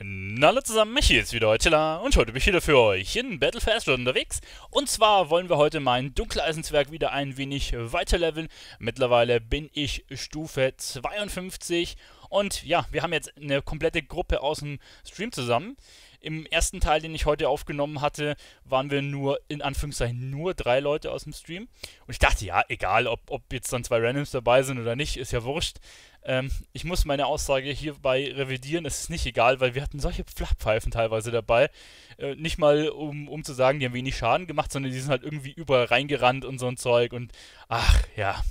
Na hallo zusammen, hier ist wieder Eutila und heute bin ich wieder für euch in Battle for Azeroth unterwegs. Und zwar wollen wir heute mein Dunkeleisenzwerg wieder ein wenig weiterleveln. Mittlerweile bin ich Stufe 52 und ja, wir haben jetzt eine komplette Gruppe aus dem Stream zusammen. Im ersten Teil, den ich heute aufgenommen hatte, waren wir nur, in Anführungszeichen, nur drei Leute aus dem Stream. Und ich dachte, ja, egal, ob, ob jetzt dann zwei Randoms dabei sind oder nicht, ist ja wurscht. Ähm, ich muss meine Aussage hierbei revidieren, es ist nicht egal, weil wir hatten solche Flachpfeifen teilweise dabei. Äh, nicht mal, um, um zu sagen, die haben wenig Schaden gemacht, sondern die sind halt irgendwie überall reingerannt und so ein Zeug. Und ach, ja,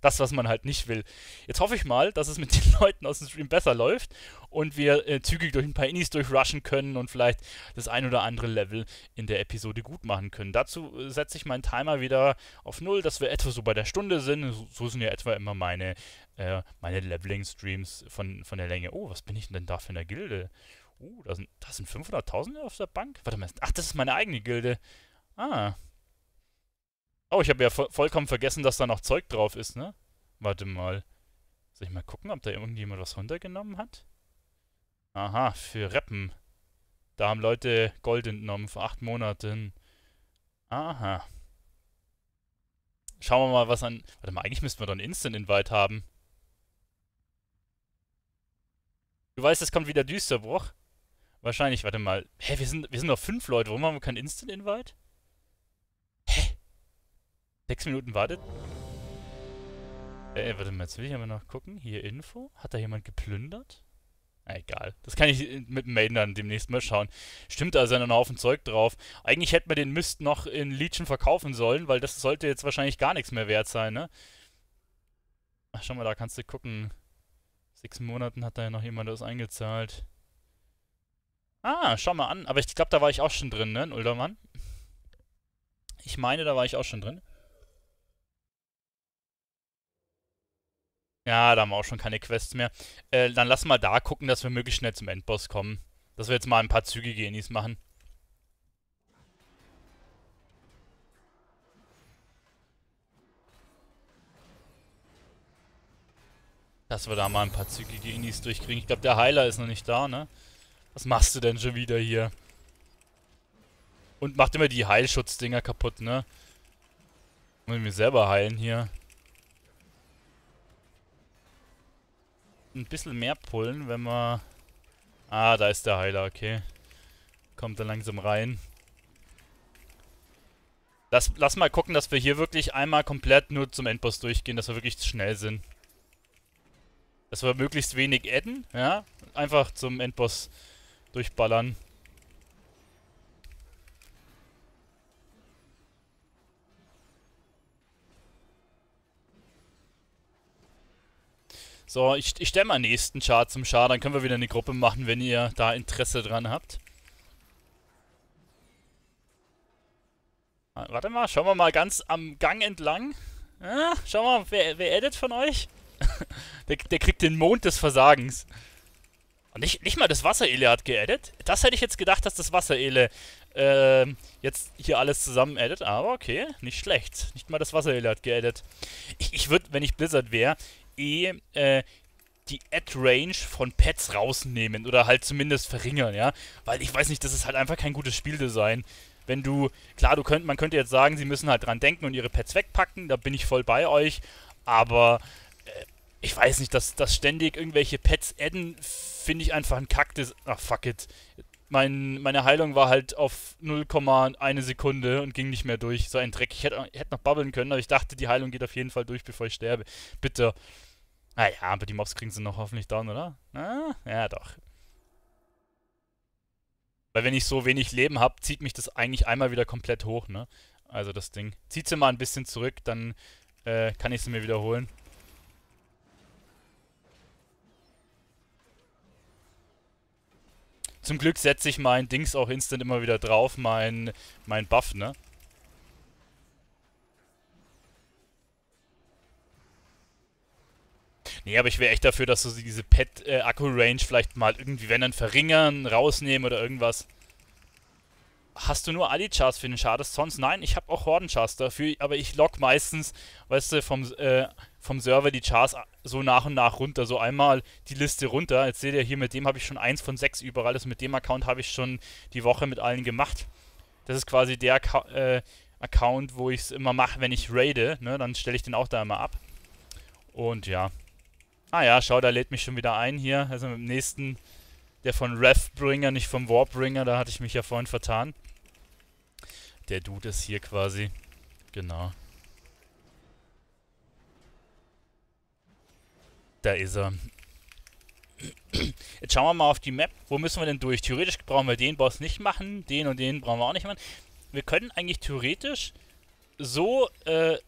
das, was man halt nicht will. Jetzt hoffe ich mal, dass es mit den Leuten aus dem Stream besser läuft und wir äh, zügig durch ein paar Inis durchrushen können und vielleicht das ein oder andere Level in der Episode gut machen können. Dazu äh, setze ich meinen Timer wieder auf null, dass wir etwa so bei der Stunde sind. So, so sind ja etwa immer meine, äh, meine Leveling-Streams von, von der Länge. Oh, was bin ich denn da für eine Gilde? Uh, da sind, da sind 500.000 auf der Bank? Warte mal, ach, das ist meine eigene Gilde. Ah, Oh, ich habe ja vo vollkommen vergessen, dass da noch Zeug drauf ist, ne? Warte mal. Soll ich mal gucken, ob da irgendjemand was runtergenommen hat? Aha, für Reppen. Da haben Leute Gold entnommen vor acht Monaten. Aha. Schauen wir mal, was an... Warte mal, eigentlich müssten wir doch einen Instant-Invite haben. Du weißt, es kommt wieder Düsterbruch. Wahrscheinlich, warte mal. Hä, wir sind, wir sind noch fünf Leute. Warum haben wir keinen Instant-Invite? Sechs Minuten wartet. Äh, warte mal, jetzt will ich aber noch gucken. Hier Info. Hat da jemand geplündert? Na, egal. Das kann ich mit dem Maiden dann demnächst mal schauen. Stimmt, da ist ja noch ein Haufen Zeug drauf. Eigentlich hätte man den Mist noch in Legion verkaufen sollen, weil das sollte jetzt wahrscheinlich gar nichts mehr wert sein, ne? Ach, schau mal, da kannst du gucken. Sechs Monaten hat da ja noch jemand das eingezahlt. Ah, schau mal an. Aber ich glaube, da war ich auch schon drin, ne, Uldermann? Ich meine, da war ich auch schon drin. Ja, da haben wir auch schon keine Quests mehr. Äh, dann lass mal da gucken, dass wir möglichst schnell zum Endboss kommen. Dass wir jetzt mal ein paar zügige Enis machen. Dass wir da mal ein paar zügige Inis durchkriegen. Ich glaube, der Heiler ist noch nicht da, ne? Was machst du denn schon wieder hier? Und macht immer die Heilschutzdinger kaputt, ne? Muss ich mir selber heilen hier. Ein bisschen mehr pullen, wenn wir... Ah, da ist der Heiler, okay. Kommt er langsam rein. Lass, lass mal gucken, dass wir hier wirklich einmal komplett nur zum Endboss durchgehen, dass wir wirklich schnell sind. Dass wir möglichst wenig adden, ja. Einfach zum Endboss durchballern. So, ich, ich stelle mal nächsten Chart zum Char, dann können wir wieder eine Gruppe machen, wenn ihr da Interesse dran habt. Ah, warte mal, schauen wir mal ganz am Gang entlang. Ah, schau mal, wer, wer addet von euch? der, der, kriegt den Mond des Versagens. Und nicht, nicht mal das Wasserele hat geaddet. Das hätte ich jetzt gedacht, dass das Wasserele äh, jetzt hier alles zusammen addet. Aber okay, nicht schlecht. Nicht mal das Wasserele hat geaddet. Ich, ich würde, wenn ich Blizzard wäre, eh äh, die Ad-Range von Pets rausnehmen oder halt zumindest verringern, ja. Weil ich weiß nicht, das ist halt einfach kein gutes Spieldesign. Wenn du, klar, du könnt, man könnte jetzt sagen, sie müssen halt dran denken und ihre Pets wegpacken, da bin ich voll bei euch, aber äh, ich weiß nicht, dass, dass ständig irgendwelche Pets adden, finde ich einfach ein Kack. ach fuck it. Mein, meine Heilung war halt auf 0,1 Sekunde und ging nicht mehr durch. So ein Dreck. Ich hätte, ich hätte noch babbeln können, aber ich dachte, die Heilung geht auf jeden Fall durch, bevor ich sterbe. Bitte. Ah aber die Mobs kriegen sie noch hoffentlich down, oder? Ah, ja, doch. Weil wenn ich so wenig Leben habe, zieht mich das eigentlich einmal wieder komplett hoch, ne? Also das Ding. Zieht sie mal ein bisschen zurück, dann äh, kann ich sie mir wiederholen. Zum Glück setze ich mein Dings auch instant immer wieder drauf, mein, mein Buff, ne? Nee, aber ich wäre echt dafür, dass sie diese Pet-Akku-Range äh, vielleicht mal irgendwie, wenn dann verringern, rausnehmen oder irgendwas. hast du nur Ali-Chars für den Schadest? Sonst nein, ich habe auch Horden-Chars dafür, aber ich lock meistens, weißt du, vom, äh, vom Server die Chars so nach und nach runter. So einmal die Liste runter. Jetzt seht ihr hier, mit dem habe ich schon eins von sechs überall. Also mit dem Account habe ich schon die Woche mit allen gemacht. Das ist quasi der äh, Account, wo ich es immer mache, wenn ich raide. Ne? Dann stelle ich den auch da immer ab. Und ja. Ah ja, schau, da lädt mich schon wieder ein hier. Also mit dem nächsten, der von Revbringer, nicht vom Warbringer. Da hatte ich mich ja vorhin vertan. Der Dude ist hier quasi. Genau. Da ist er. Jetzt schauen wir mal auf die Map. Wo müssen wir denn durch? Theoretisch brauchen wir den Boss nicht machen. Den und den brauchen wir auch nicht machen. Wir können eigentlich theoretisch so, äh...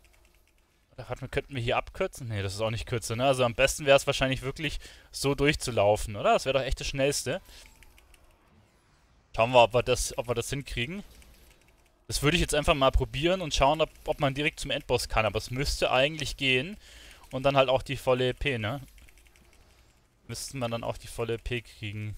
Warte, könnten wir hier abkürzen? Ne, das ist auch nicht kürzer, ne? Also am besten wäre es wahrscheinlich wirklich so durchzulaufen, oder? Das wäre doch echt das Schnellste. Schauen wir, ob wir das, ob wir das hinkriegen. Das würde ich jetzt einfach mal probieren und schauen, ob, ob man direkt zum Endboss kann. Aber es müsste eigentlich gehen. Und dann halt auch die volle EP, ne? Müssten wir dann auch die volle EP kriegen.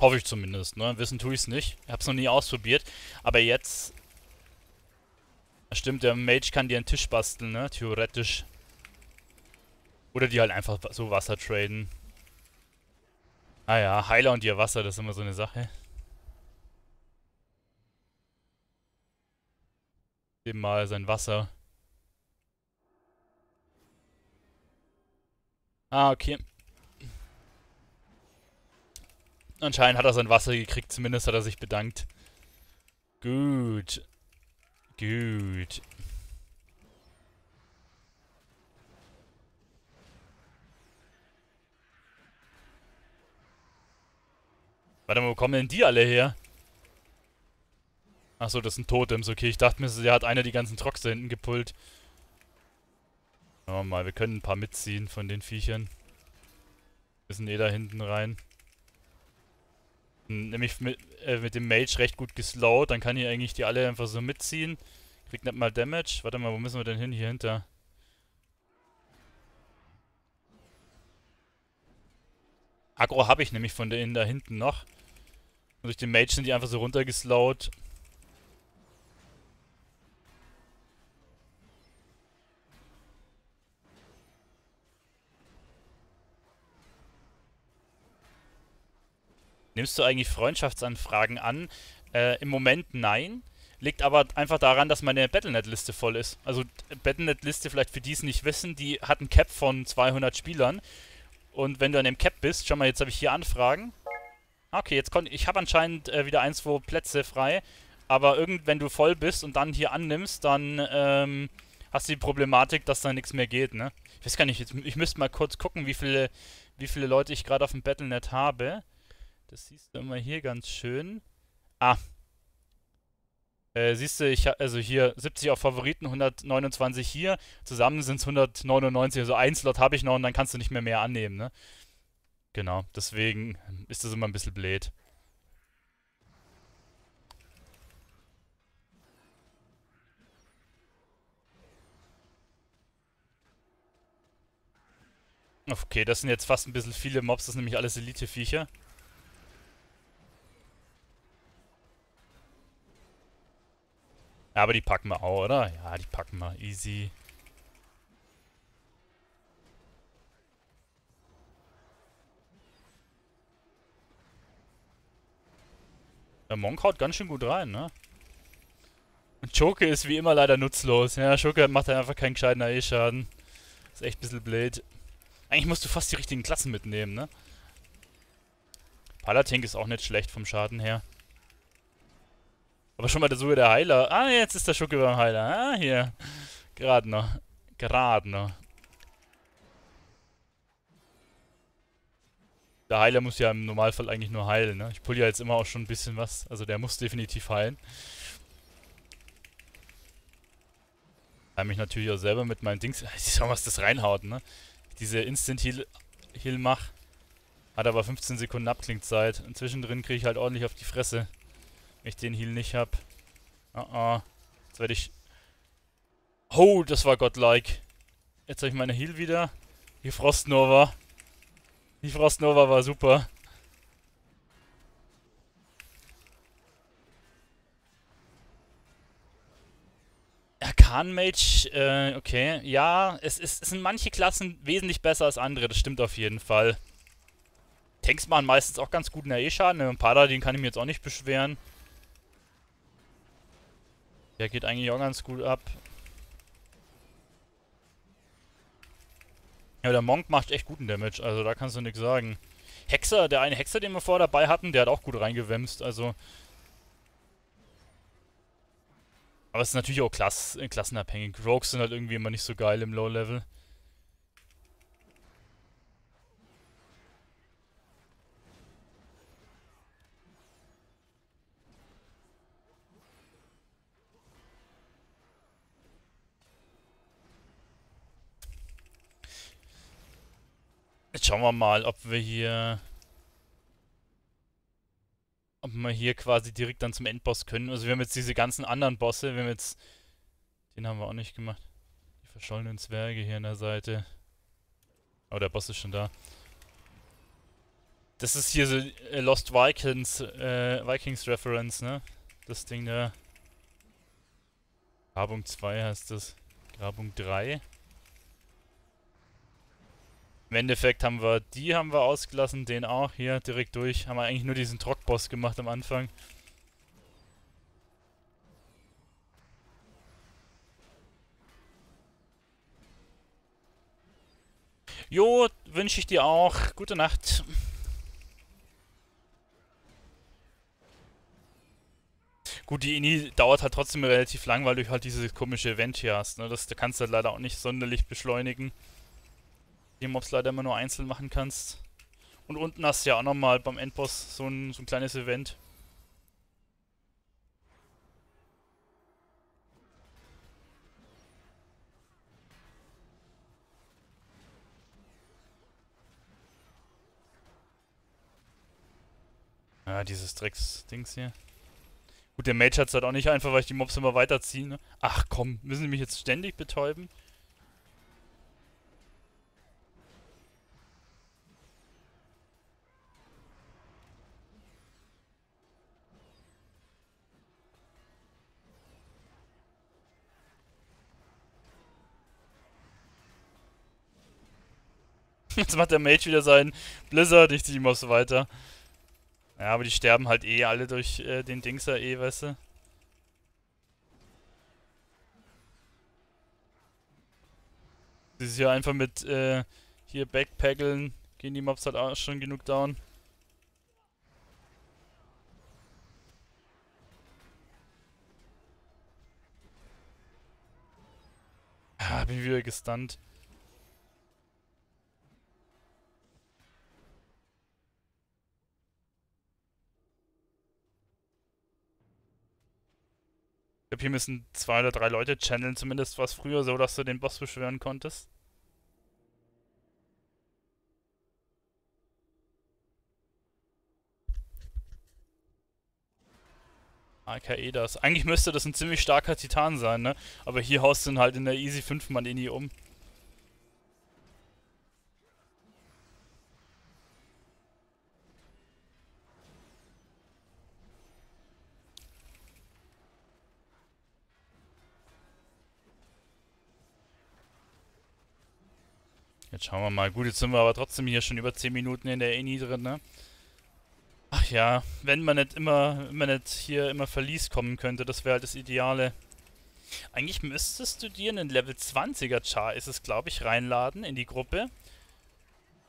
Hoffe ich zumindest, ne? Wissen tue ich es nicht. Ich habe es noch nie ausprobiert. Aber jetzt... Stimmt, der Mage kann dir einen Tisch basteln, ne? Theoretisch. Oder die halt einfach so Wasser traden. Ah ja, Heiler und ihr Wasser, das ist immer so eine Sache. Eben mal sein Wasser. Ah, okay. Anscheinend hat er sein Wasser gekriegt, zumindest hat er sich bedankt. Gut. Gut. Warte mal, wo kommen denn die alle her? Achso, das sind Totems. Okay, ich dachte mir, der hat einer die ganzen Trocks da hinten gepullt. Schauen wir mal, wir können ein paar mitziehen von den Viechern. Wir sind eh da hinten rein. Nämlich mit, äh, mit dem Mage recht gut geslowt, dann kann ich eigentlich die alle einfach so mitziehen. Kriegt nicht mal Damage. Warte mal, wo müssen wir denn hin? Hier hinter. Agro habe ich nämlich von denen da hinten noch. Und durch den Mage sind die einfach so runtergeslowt. Nimmst du eigentlich Freundschaftsanfragen an? Äh, Im Moment nein. Liegt aber einfach daran, dass meine Battlenet-Liste voll ist. Also Battlenet-Liste, vielleicht für die es nicht wissen, die hat ein Cap von 200 Spielern. Und wenn du an dem Cap bist, schau mal, jetzt habe ich hier Anfragen. Okay, jetzt konnte ich habe anscheinend äh, wieder ein, zwei Plätze frei. Aber irgend, wenn du voll bist und dann hier annimmst, dann ähm, hast du die Problematik, dass da nichts mehr geht, ne? Ich weiß gar nicht, jetzt, ich müsste mal kurz gucken, wie viele, wie viele Leute ich gerade auf dem Battlenet habe. Das siehst du immer hier ganz schön. Ah. Äh, siehst du, ich also hier 70 auf Favoriten, 129 hier. Zusammen sind es 199. Also ein Slot habe ich noch und dann kannst du nicht mehr mehr annehmen, ne? Genau, deswegen ist das immer ein bisschen blöd. Okay, das sind jetzt fast ein bisschen viele Mobs, das sind nämlich alles Elite-Viecher. Aber die packen wir auch, oder? Ja, die packen wir. Easy. Der Monk haut ganz schön gut rein, ne? Und Choke ist wie immer leider nutzlos. Ja, Choke macht einfach keinen gescheiten AE-Schaden. Ist echt ein bisschen blöd. Eigentlich musst du fast die richtigen Klassen mitnehmen, ne? Palatink ist auch nicht schlecht vom Schaden her. Aber schon mal der Suche der Heiler. Ah, jetzt ist der Schucke beim Heiler. Ah, hier. Gerade noch. Gerade noch. Der Heiler muss ja im Normalfall eigentlich nur heilen, ne? Ich pull ja jetzt immer auch schon ein bisschen was. Also der muss definitiv heilen. Heil mich natürlich auch selber mit meinen Dings. Ich schau, was das reinhaut, ne? Diese Instant-Heal Heal mach. Hat aber 15 Sekunden Abklingzeit. Und zwischendrin kriege ich halt ordentlich auf die Fresse. Wenn ich den Heal nicht hab. Oh oh. Jetzt werde ich... Oh, das war godlike. Jetzt habe ich meine Heal wieder. Die Frostnova. Die Frostnova war super. Arcan-Mage, äh, okay. Ja, es, ist, es sind manche Klassen wesentlich besser als andere, das stimmt auf jeden Fall. Tanks machen meistens auch ganz guten AE-Schaden. Ne? Ein Paladin kann ich mir jetzt auch nicht beschweren. Der geht eigentlich auch ganz gut ab. Ja, der Monk macht echt guten Damage, also da kannst du nichts sagen. Hexer, der eine Hexer, den wir vorher dabei hatten, der hat auch gut reingewämst, also Aber es ist natürlich auch klass äh, klassenabhängig. Rogues sind halt irgendwie immer nicht so geil im Low-Level. Jetzt schauen wir mal, ob wir hier ob wir hier quasi direkt dann zum Endboss können. Also wir haben jetzt diese ganzen anderen Bosse, wir haben jetzt... Den haben wir auch nicht gemacht. Die verschollenen Zwerge hier an der Seite. Oh, der Boss ist schon da. Das ist hier so äh, Lost Vikings, äh, Vikings Reference, ne? Das Ding da. Grabung 2 heißt das. Grabung 3. Im Endeffekt haben wir die haben wir ausgelassen, den auch hier direkt durch. Haben wir eigentlich nur diesen Trockboss gemacht am Anfang. Jo, wünsche ich dir auch. Gute Nacht. Gut, die Ini dauert halt trotzdem relativ lang, weil du halt dieses komische Event hier hast. Ne? Das, da kannst du halt leider auch nicht sonderlich beschleunigen die Mobs leider immer nur einzeln machen kannst. Und unten hast du ja auch nochmal beim Endboss so ein, so ein kleines Event. Ja, dieses Drecks-Dings hier. Gut, der Mage hat es halt auch nicht einfach, weil ich die Mobs immer weiterziehe. Ne? Ach komm, müssen die mich jetzt ständig betäuben? Jetzt macht der Mage wieder sein Blizzard, ich zieh ihm aufs weiter. Ja, aber die sterben halt eh alle durch äh, den Dingser eh, weißt du. Das ist ja einfach mit äh, hier Backpackeln gehen die Mobs halt auch schon genug down. Ah, bin wieder gestunt. Ich glaube, hier müssen zwei oder drei Leute channeln, zumindest was früher so, dass du den Boss beschwören konntest. AKE das. Eigentlich müsste das ein ziemlich starker Titan sein, ne? Aber hier haust du ihn halt in der Easy 5 Mann in die um. Jetzt schauen wir mal. Gut, jetzt sind wir aber trotzdem hier schon über 10 Minuten in der Eni drin, ne? Ach ja, wenn man nicht immer, wenn man nicht hier immer Verlies kommen könnte, das wäre halt das Ideale. Eigentlich müsstest du dir einen Level 20er Char, ist es glaube ich, reinladen in die Gruppe.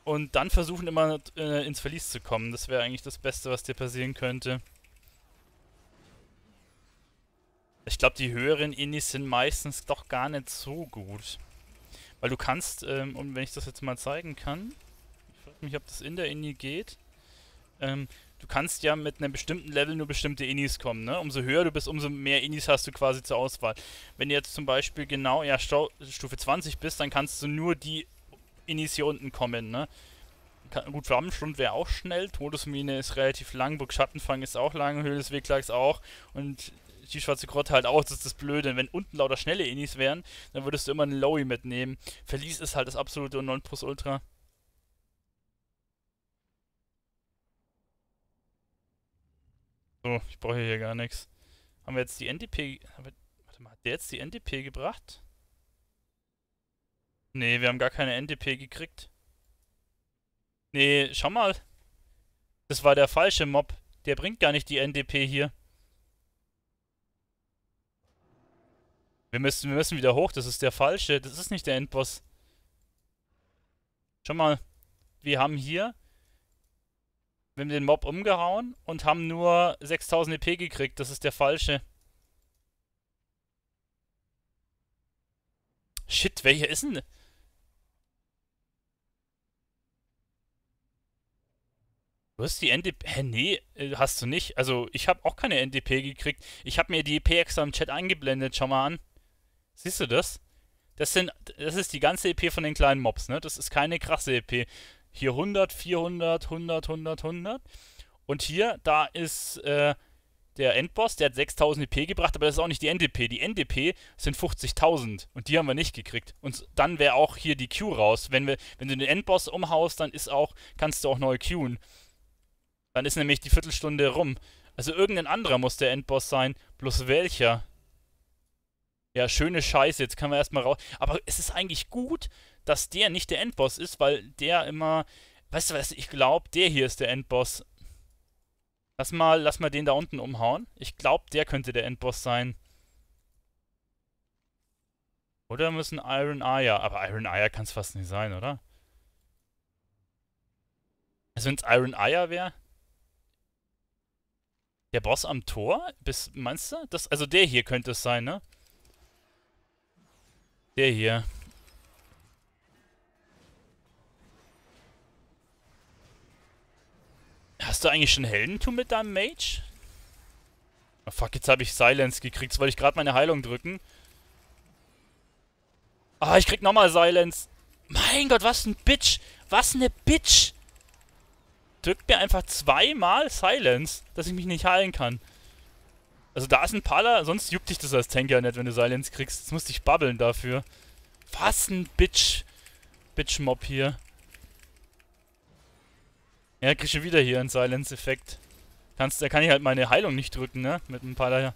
Und dann versuchen immer äh, ins Verlies zu kommen. Das wäre eigentlich das Beste, was dir passieren könnte. Ich glaube, die höheren Inis sind meistens doch gar nicht so gut. Weil du kannst, ähm, und wenn ich das jetzt mal zeigen kann, ich frage mich, ob das in der Ini geht, ähm, du kannst ja mit einem bestimmten Level nur bestimmte Inis kommen, ne? Umso höher du bist, umso mehr Inis hast du quasi zur Auswahl. Wenn du jetzt zum Beispiel genau, ja, Stufe 20 bist, dann kannst du nur die Inis hier unten kommen, ne? gut, Flammenstund wäre auch schnell, Todesmine ist relativ lang, Burg Schattenfang ist auch lang, Höhle des Wehklags auch und die schwarze Grotte halt auch. Das ist das Blöde. Wenn unten lauter schnelle Inis wären, dann würdest du immer einen Lowy mitnehmen. Verlies ist halt das absolute Nonplusultra. So, ich brauche hier gar nichts. Haben wir jetzt die NDP... Warte mal, hat der jetzt die NDP gebracht? Nee, wir haben gar keine NDP gekriegt. Nee, schau mal. Das war der falsche Mob. Der bringt gar nicht die NDP hier. Wir müssen, wir müssen wieder hoch. Das ist der falsche. Das ist nicht der Endboss. Schau mal. Wir haben hier wir haben den Mob umgehauen und haben nur 6000 EP gekriegt. Das ist der falsche. Shit, welcher ist denn... Du hast die NDP... Hä, nee, äh, hast du nicht. Also, ich habe auch keine NDP gekriegt. Ich habe mir die EP extra im Chat eingeblendet. Schau mal an. Siehst du das? Das sind... Das ist die ganze EP von den kleinen Mobs, ne? Das ist keine krasse EP. Hier 100, 400, 100, 100, 100. Und hier, da ist äh, der Endboss, der hat 6000 EP gebracht, aber das ist auch nicht die NDP. Die NDP sind 50.000 und die haben wir nicht gekriegt. Und dann wäre auch hier die Q raus. Wenn, wir, wenn du den Endboss umhaust, dann ist auch, kannst du auch neu queuen. Dann ist nämlich die Viertelstunde rum. Also irgendein anderer muss der Endboss sein. Bloß welcher? Ja, schöne Scheiße. Jetzt können wir erstmal raus. Aber es ist eigentlich gut, dass der nicht der Endboss ist, weil der immer. Weißt du was, ich glaube, der hier ist der Endboss. Lass mal, lass mal den da unten umhauen. Ich glaube, der könnte der Endboss sein. Oder müssen Iron Eye. Aber Iron Eye kann es fast nicht sein, oder? Also wenn es Iron Eye wäre. Der Boss am Tor? Bis, meinst du? Das, also der hier könnte es sein, ne? Der hier. Hast du eigentlich schon Heldentum mit deinem Mage? Oh fuck, jetzt habe ich Silence gekriegt. Jetzt wollte ich gerade meine Heilung drücken. Ah, ich krieg nochmal Silence. Mein Gott, was ein Bitch. Was eine Bitch. Drückt mir einfach zweimal Silence, dass ich mich nicht heilen kann. Also da ist ein Pala, sonst juckt dich das als Tank ja nicht, wenn du Silence kriegst. Jetzt musst ich babbeln dafür. Was ein Bitch. Bitch-Mob hier. Ja, krieg schon wieder hier einen Silence-Effekt. da kann ich halt meine Heilung nicht drücken, ne? Mit paar da.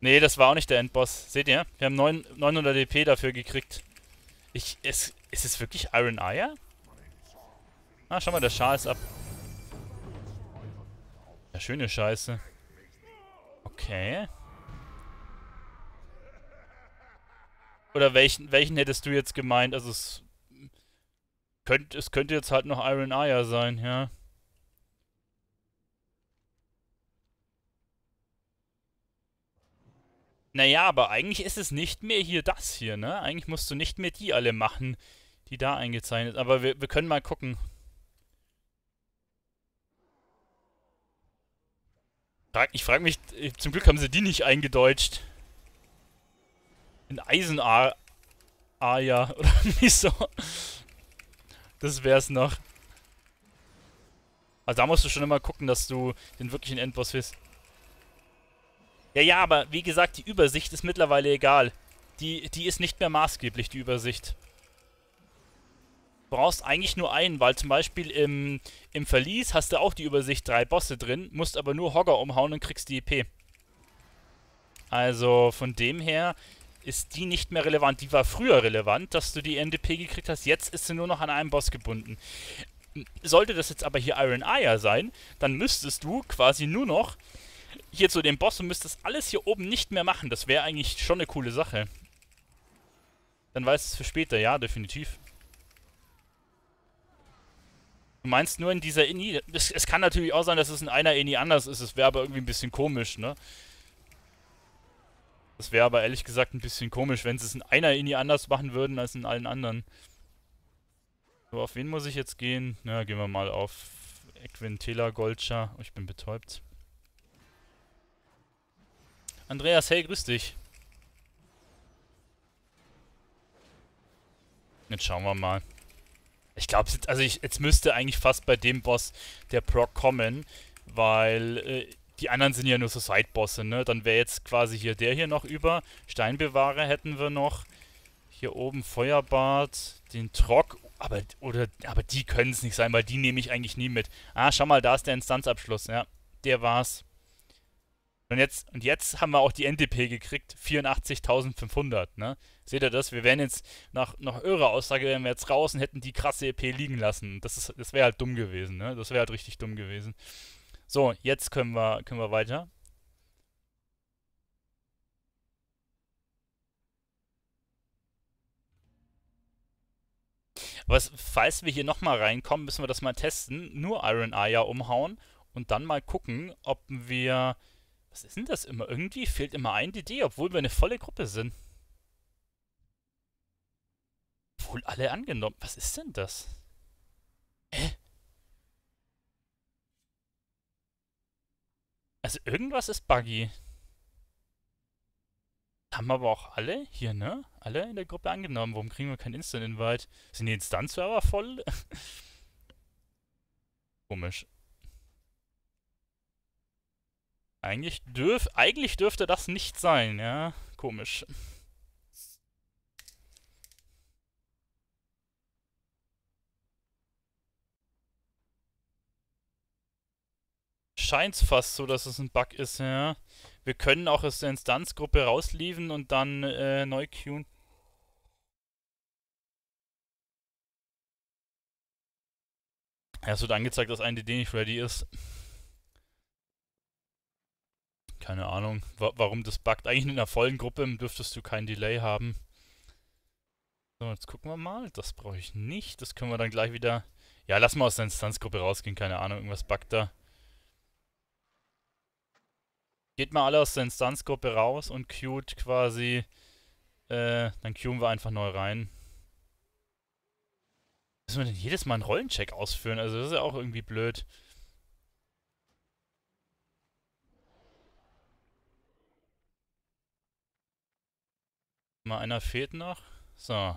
Nee, das war auch nicht der Endboss. Seht ihr? Wir haben 9, 900 DP dafür gekriegt. Ich, es, ist es wirklich Iron Eye? Ah, schau mal, der Schal ist ab. Schöne Scheiße. Okay. Oder welchen, welchen hättest du jetzt gemeint? Also es könnte, es könnte jetzt halt noch Iron Eye sein, ja. Naja, aber eigentlich ist es nicht mehr hier das hier, ne? Eigentlich musst du nicht mehr die alle machen, die da eingezeichnet sind. Aber wir, wir können mal gucken. Ich frage mich, zum Glück haben sie die nicht eingedeutscht. In Eisenaja oder wieso? Das wär's noch. Also da musst du schon immer gucken, dass du den wirklichen Endboss bist. Ja, ja, aber wie gesagt, die Übersicht ist mittlerweile egal. Die, die ist nicht mehr maßgeblich, die Übersicht. Brauchst eigentlich nur einen, weil zum Beispiel im, im Verlies hast du auch die Übersicht drei Bosse drin, musst aber nur Hogger umhauen und kriegst die EP. Also von dem her ist die nicht mehr relevant. Die war früher relevant, dass du die NDP gekriegt hast. Jetzt ist sie nur noch an einem Boss gebunden. Sollte das jetzt aber hier Iron Eye sein, dann müsstest du quasi nur noch hier zu dem Boss und müsstest alles hier oben nicht mehr machen. Das wäre eigentlich schon eine coole Sache. Dann weißt du es für später. Ja, definitiv. Du meinst nur in dieser Ini... Es, es kann natürlich auch sein, dass es in einer Ini anders ist. Es wäre aber irgendwie ein bisschen komisch, ne? Das wäre aber ehrlich gesagt ein bisschen komisch, wenn sie es in einer Ini anders machen würden als in allen anderen. So, auf wen muss ich jetzt gehen? Na, gehen wir mal auf Equintela Goldscha. Oh, ich bin betäubt. Andreas, hey, grüß dich. Jetzt schauen wir mal. Ich glaube, also ich, jetzt müsste eigentlich fast bei dem Boss der Proc kommen, weil äh, die anderen sind ja nur so Side-Bosse, ne? Dann wäre jetzt quasi hier der hier noch über. Steinbewahrer hätten wir noch. Hier oben Feuerbad, den Trock. Aber, oder, aber die können es nicht sein, weil die nehme ich eigentlich nie mit. Ah, schau mal, da ist der Instanzabschluss, ja. Der war's. Und jetzt, und jetzt haben wir auch die NDP gekriegt, 84.500, ne? Seht ihr das? Wir wären jetzt, nach, nach eurer Aussage, wären wir jetzt raus und hätten die krasse EP liegen lassen. Das, das wäre halt dumm gewesen, ne? Das wäre halt richtig dumm gewesen. So, jetzt können wir, können wir weiter. Was, falls wir hier nochmal reinkommen, müssen wir das mal testen. Nur Iron Aya umhauen und dann mal gucken, ob wir... Was ist denn das immer? Irgendwie fehlt immer ein DD, obwohl wir eine volle Gruppe sind. Obwohl alle angenommen. Was ist denn das? Hä? Also irgendwas ist buggy. Haben aber auch alle hier, ne? Alle in der Gruppe angenommen. Warum kriegen wir kein Instant-Invite? Sind die Instanzserver voll? Komisch. Eigentlich, dürf, eigentlich dürfte das nicht sein, ja? Komisch. scheint fast so, dass es ein Bug ist, ja. Wir können auch aus der Instanzgruppe rauslieven und dann äh, neu queuen. Ja, es wird angezeigt, dass ein DD nicht ready ist. Keine Ahnung, wa warum das buggt. Eigentlich in einer vollen Gruppe dürftest du kein Delay haben. So, jetzt gucken wir mal. Das brauche ich nicht. Das können wir dann gleich wieder... Ja, lass mal aus der Instanzgruppe rausgehen. Keine Ahnung, irgendwas buggt da. Geht mal alle aus der Instanzgruppe raus und queued quasi, äh, dann queuen wir einfach neu rein. Müssen wir denn jedes Mal einen Rollencheck ausführen? Also das ist ja auch irgendwie blöd. Mal einer fehlt noch. So.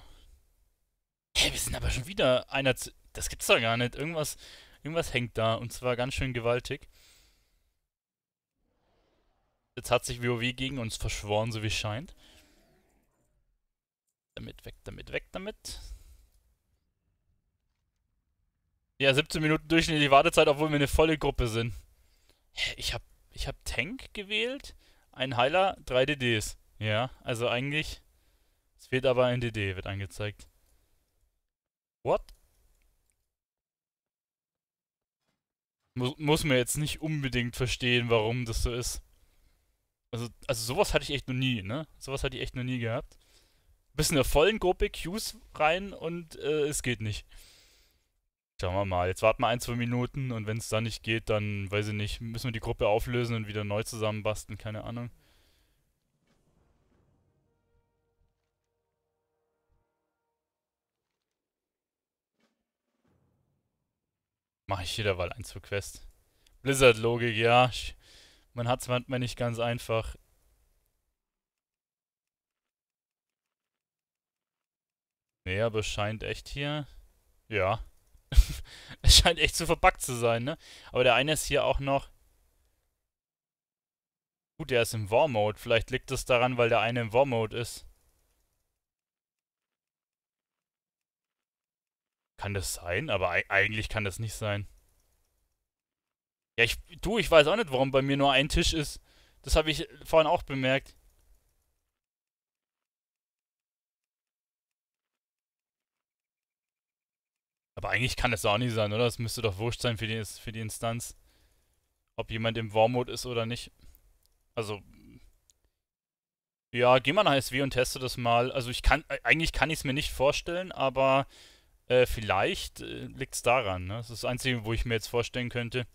Hey, wir sind aber schon wieder einer zu... Das gibt's doch gar nicht. Irgendwas, irgendwas hängt da. Und zwar ganz schön gewaltig. Jetzt hat sich WoW gegen uns verschworen, so wie es scheint. Damit, weg, damit, weg, damit. Ja, 17 Minuten durchschnittliche Wartezeit, obwohl wir eine volle Gruppe sind. Ich hab, ich hab Tank gewählt, ein Heiler, drei DDs. Ja, also eigentlich... Es fehlt aber ein DD, wird angezeigt. What? Muss, muss man jetzt nicht unbedingt verstehen, warum das so ist. Also, also sowas hatte ich echt noch nie, ne? Sowas hatte ich echt noch nie gehabt. Bis in der vollen Gruppe Qs rein und äh, es geht nicht. Schauen wir mal. Jetzt warten wir ein, zwei Minuten und wenn es dann nicht geht, dann, weiß ich nicht, müssen wir die Gruppe auflösen und wieder neu zusammenbasteln, keine Ahnung. Mache ich hier Wahl 1 für Quest. Blizzard-Logik, ja. Man hat es manchmal nicht ganz einfach. Nee, aber es scheint echt hier... Ja. es scheint echt zu verbuggt zu sein, ne? Aber der eine ist hier auch noch... Gut, der ist im War-Mode. Vielleicht liegt es daran, weil der eine im War-Mode ist. Kann das sein? Aber eigentlich kann das nicht sein. Ja, ich, du, ich weiß auch nicht, warum bei mir nur ein Tisch ist. Das habe ich vorhin auch bemerkt. Aber eigentlich kann das auch nicht sein, oder? Es müsste doch wurscht sein für die, für die Instanz. Ob jemand im War-Mode ist oder nicht. Also. Ja, geh mal nach SW und teste das mal. Also ich kann, eigentlich kann ich es mir nicht vorstellen, aber äh, vielleicht äh, liegt es daran. Ne? Das ist das Einzige, wo ich mir jetzt vorstellen könnte.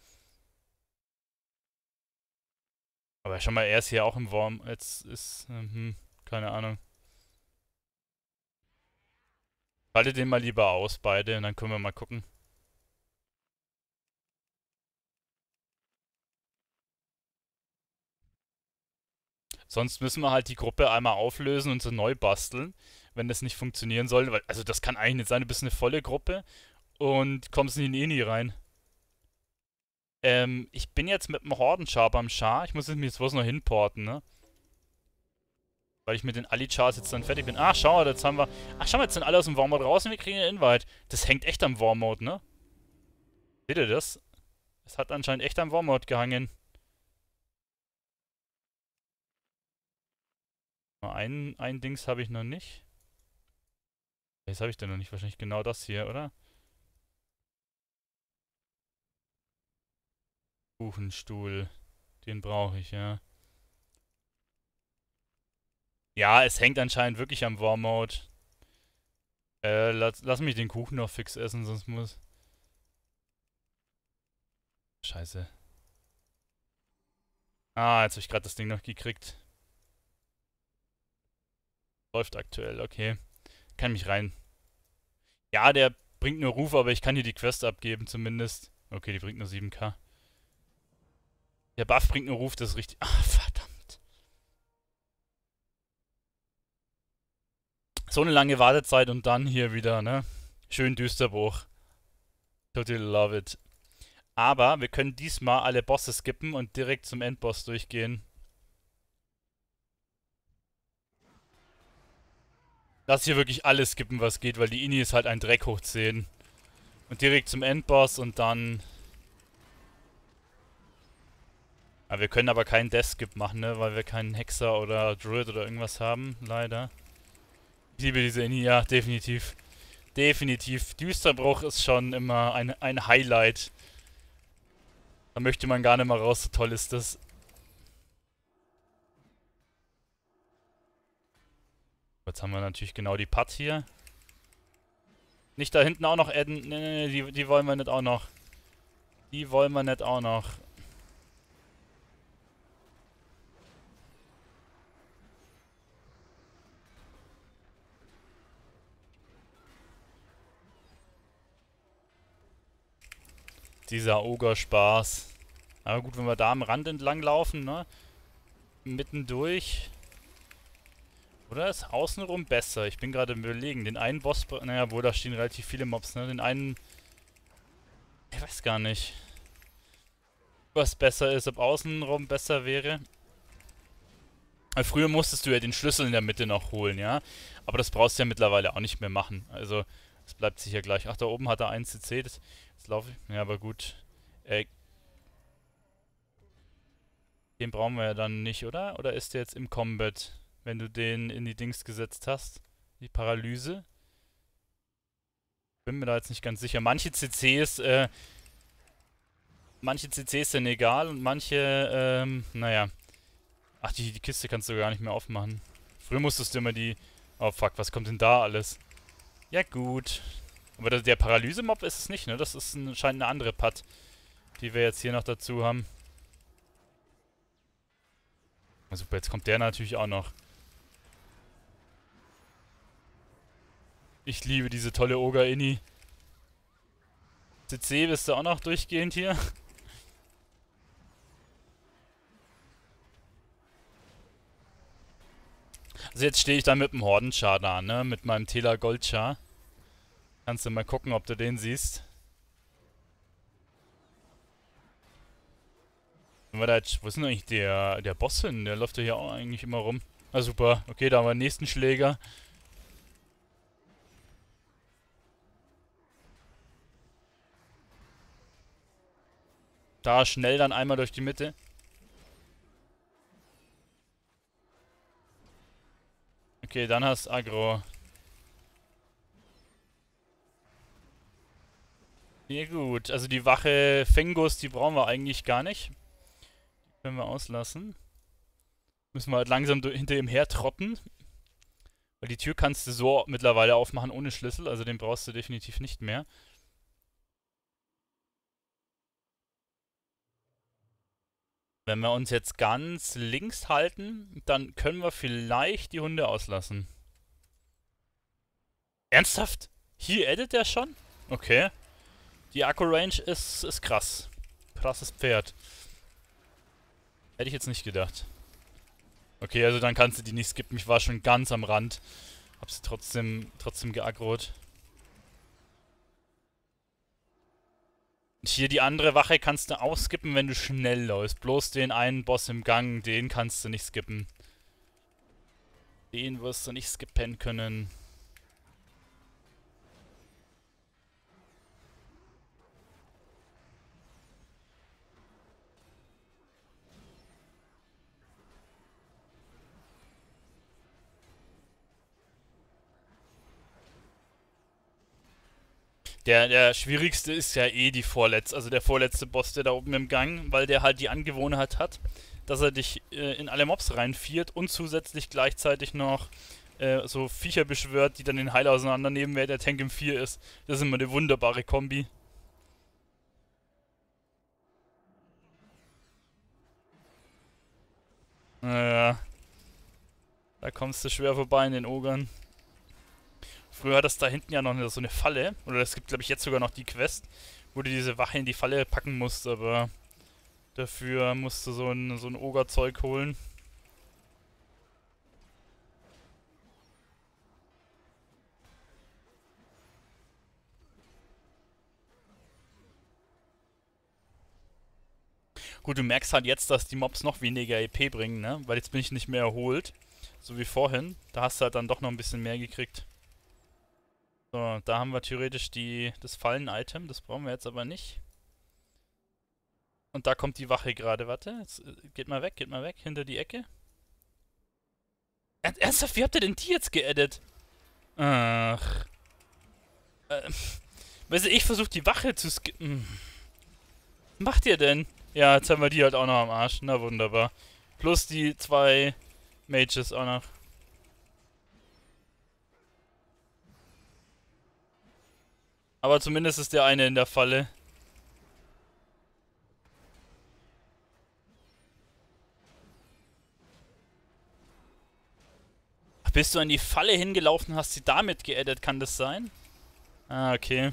Aber schon mal, er ist hier auch im Wurm. Jetzt ist, hm, keine Ahnung. Halte den mal lieber aus, beide, und dann können wir mal gucken. Sonst müssen wir halt die Gruppe einmal auflösen und so neu basteln, wenn das nicht funktionieren soll. Weil, also das kann eigentlich nicht sein, du bist eine volle Gruppe und kommst in die Ini rein. Ähm, ich bin jetzt mit dem Hordenchar beim Char. Ich muss mich jetzt bloß noch hinporten, ne? Weil ich mit den Ali-Chars jetzt dann fertig bin. Ach, schau mal, jetzt haben wir... Ach, schau mal, jetzt sind alle aus dem Warm-Mode raus und wir kriegen einen Invite. Das hängt echt am Warm-Mode, ne? Seht ihr das? Es hat anscheinend echt am Warm-Mode gehangen. Ein, ein Dings habe ich noch nicht. Jetzt habe ich denn noch nicht. Wahrscheinlich genau das hier, oder? Kuchenstuhl. Den brauche ich, ja. Ja, es hängt anscheinend wirklich am Warm-Mode. Äh, lass, lass mich den Kuchen noch fix essen, sonst muss... Scheiße. Ah, jetzt habe ich gerade das Ding noch gekriegt. Läuft aktuell, okay. Kann mich rein. Ja, der bringt nur Ruf, aber ich kann hier die Quest abgeben zumindest. Okay, die bringt nur 7k. Der Buff bringt nur Ruf, das ist richtig... Ah, verdammt. So eine lange Wartezeit und dann hier wieder, ne? Schön Düsterbruch. Totally love it. Aber wir können diesmal alle Bosse skippen und direkt zum Endboss durchgehen. Lass hier wirklich alles skippen, was geht, weil die Ini ist halt ein Dreck hoch 10. Und direkt zum Endboss und dann... Ja, wir können aber keinen Death Skip machen, ne? Weil wir keinen Hexer oder Druid oder irgendwas haben, leider. Ich liebe diese Ini, ja, definitiv. Definitiv. Düsterbruch ist schon immer ein, ein Highlight. Da möchte man gar nicht mal raus, so toll ist das. Jetzt haben wir natürlich genau die Putt hier. Nicht da hinten auch noch adden. Nee, nee, nee, die, die wollen wir nicht auch noch. Die wollen wir nicht auch noch. Dieser Oger-Spaß. Aber gut, wenn wir da am Rand entlang laufen, ne? Mittendurch. Oder ist außenrum besser? Ich bin gerade im Überlegen. Den einen Boss... Naja, wo da stehen relativ viele Mobs, ne? Den einen... Ich weiß gar nicht. Was besser ist, ob außenrum besser wäre. Weil früher musstest du ja den Schlüssel in der Mitte noch holen, ja? Aber das brauchst du ja mittlerweile auch nicht mehr machen. Also, es bleibt sicher gleich. Ach, da oben hat er 1 CC. Das, das laufe ich... Ja, aber gut. Äh... Den brauchen wir ja dann nicht, oder? Oder ist der jetzt im Combat? Wenn du den in die Dings gesetzt hast. Die Paralyse. Bin mir da jetzt nicht ganz sicher. Manche CCs, äh, manche CCs sind egal und manche, ähm, naja. Ach, die, die Kiste kannst du gar nicht mehr aufmachen. Früher musstest du immer die... Oh fuck, was kommt denn da alles? Ja gut. Aber der, der Paralyse-Mob ist es nicht, ne? Das ist anscheinend eine andere Putt, die wir jetzt hier noch dazu haben. Super, jetzt kommt der natürlich auch noch. Ich liebe diese tolle Oga-Inni. CC bist du auch noch durchgehend hier? Also jetzt stehe ich da mit dem Hordenchar da, ne? Mit meinem Tela Goldchar. Kannst du mal gucken, ob du den siehst. wo ist denn eigentlich der, der Boss hin? Der läuft ja hier auch eigentlich immer rum. Ah, super. Okay, da haben wir den nächsten Schläger. Da schnell dann einmal durch die Mitte. Okay, dann hast Agro. Ja gut, also die Wache Fengus, die brauchen wir eigentlich gar nicht. Die können wir auslassen. Müssen wir halt langsam hinter ihm her trotten. Weil die Tür kannst du so mittlerweile aufmachen ohne Schlüssel, also den brauchst du definitiv nicht mehr. Wenn wir uns jetzt ganz links halten, dann können wir vielleicht die Hunde auslassen. Ernsthaft? Hier edit er schon? Okay. Die Akku-Range ist, ist krass. Krasses Pferd. Hätte ich jetzt nicht gedacht. Okay, also dann kannst du die nicht skippen. Ich war schon ganz am Rand. Hab sie trotzdem, trotzdem geaggrot. Hier die andere Wache kannst du auch skippen, wenn du schnell läufst. Bloß den einen Boss im Gang, den kannst du nicht skippen. Den wirst du nicht skippen können. Der, der schwierigste ist ja eh die vorletzte, also der vorletzte Boss, der da oben im Gang, weil der halt die Angewohnheit hat, dass er dich äh, in alle Mobs reinfiert und zusätzlich gleichzeitig noch äh, so Viecher beschwört, die dann den Heil auseinandernehmen, wer der Tank im 4 ist. Das ist immer eine wunderbare Kombi. Naja. Da kommst du schwer vorbei in den Ogern. Früher hat das da hinten ja noch so eine Falle. Oder es gibt, glaube ich, jetzt sogar noch die Quest, wo du diese Wache in die Falle packen musst, aber dafür musst du so ein, so ein Ogerzeug holen. Gut, du merkst halt jetzt, dass die Mobs noch weniger EP bringen, ne? Weil jetzt bin ich nicht mehr erholt. So wie vorhin. Da hast du halt dann doch noch ein bisschen mehr gekriegt. So, da haben wir theoretisch die, das Fallen-Item. Das brauchen wir jetzt aber nicht. Und da kommt die Wache gerade. Warte, jetzt, äh, geht mal weg, geht mal weg. Hinter die Ecke. Ernsthaft, wie habt ihr denn die jetzt geedit? Ach. Ähm, weißt du, ich versuche die Wache zu skippen. Was macht ihr denn? Ja, jetzt haben wir die halt auch noch am Arsch. Na wunderbar. Plus die zwei Mages auch noch. Aber zumindest ist der eine in der Falle. bist du an die Falle hingelaufen hast sie damit geedit, kann das sein? Ah, okay.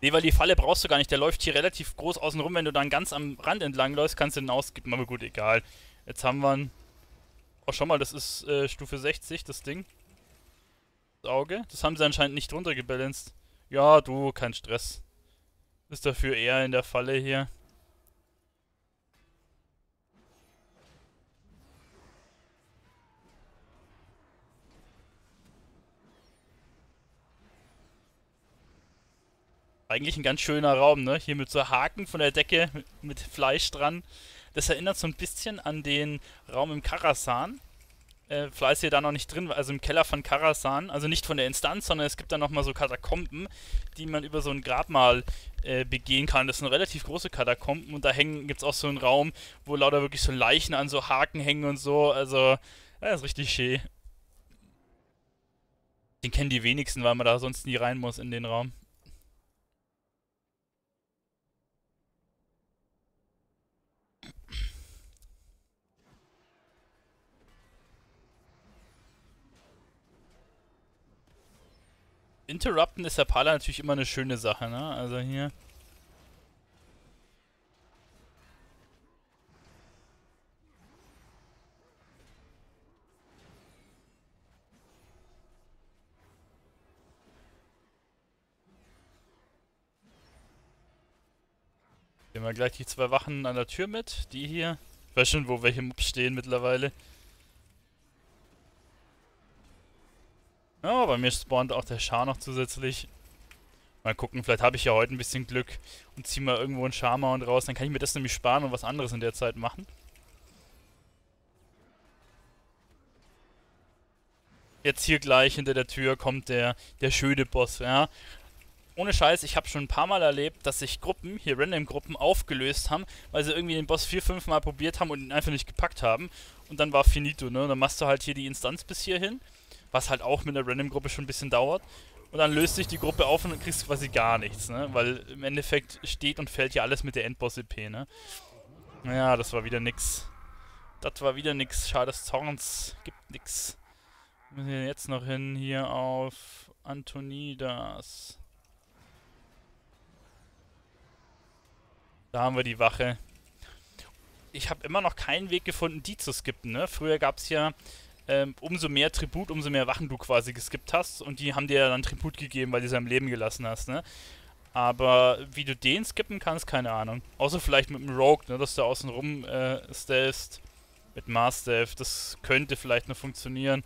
Nee, weil die Falle brauchst du gar nicht. Der läuft hier relativ groß außen rum. Wenn du dann ganz am Rand entlang läufst, kannst du den ausgeben. Aber gut, egal. Jetzt haben wir ein... Oh, schau mal, das ist äh, Stufe 60, das Ding. Das Auge. Das haben sie anscheinend nicht runtergebalanced. Ja, du, kein Stress. Ist dafür eher in der Falle hier. Eigentlich ein ganz schöner Raum, ne? Hier mit so Haken von der Decke mit, mit Fleisch dran. Das erinnert so ein bisschen an den Raum im Karasan äh, Fleiß hier da noch nicht drin, also im Keller von Karasan, also nicht von der Instanz, sondern es gibt da nochmal so Katakomben, die man über so ein Grabmal äh, begehen kann. Das sind relativ große Katakomben und da hängen, gibt es auch so einen Raum, wo lauter wirklich so Leichen an so Haken hängen und so, also, das ist richtig schön. Den kennen die wenigsten, weil man da sonst nie rein muss in den Raum. Interrupten ist der Pala natürlich immer eine schöne Sache, ne? Also hier. Nehmen wir gleich die zwei Wachen an der Tür mit. Die hier. Ich weiß schon, wo welche Mobs stehen mittlerweile. Ja, bei mir spawnt auch der Schar noch zusätzlich. Mal gucken, vielleicht habe ich ja heute ein bisschen Glück und ziehe mal irgendwo einen Charmount raus. Dann kann ich mir das nämlich sparen und was anderes in der Zeit machen. Jetzt hier gleich hinter der Tür kommt der, der schöne Boss, ja. Ohne Scheiß, ich habe schon ein paar Mal erlebt, dass sich Gruppen, hier Random-Gruppen, aufgelöst haben, weil sie irgendwie den Boss vier, fünf Mal probiert haben und ihn einfach nicht gepackt haben. Und dann war finito, ne? Dann machst du halt hier die Instanz bis hierhin was halt auch mit einer Random-Gruppe schon ein bisschen dauert. Und dann löst sich die Gruppe auf und dann kriegst du quasi gar nichts, ne? Weil im Endeffekt steht und fällt ja alles mit der Endboss-EP, ne? Naja, das war wieder nix. Das war wieder nix. Schade des Zorns. Gibt nix. Müssen wir jetzt noch hin hier auf Antonidas. Da haben wir die Wache. Ich habe immer noch keinen Weg gefunden, die zu skippen, ne? Früher gab es ja ähm, umso mehr Tribut, umso mehr Wachen du quasi geskippt hast und die haben dir dann Tribut gegeben, weil du sie am Leben gelassen hast, ne? Aber wie du den skippen kannst, keine Ahnung. Außer vielleicht mit dem Rogue, ne, dass du außen rum äh, stellst. Mit Master Das könnte vielleicht noch funktionieren.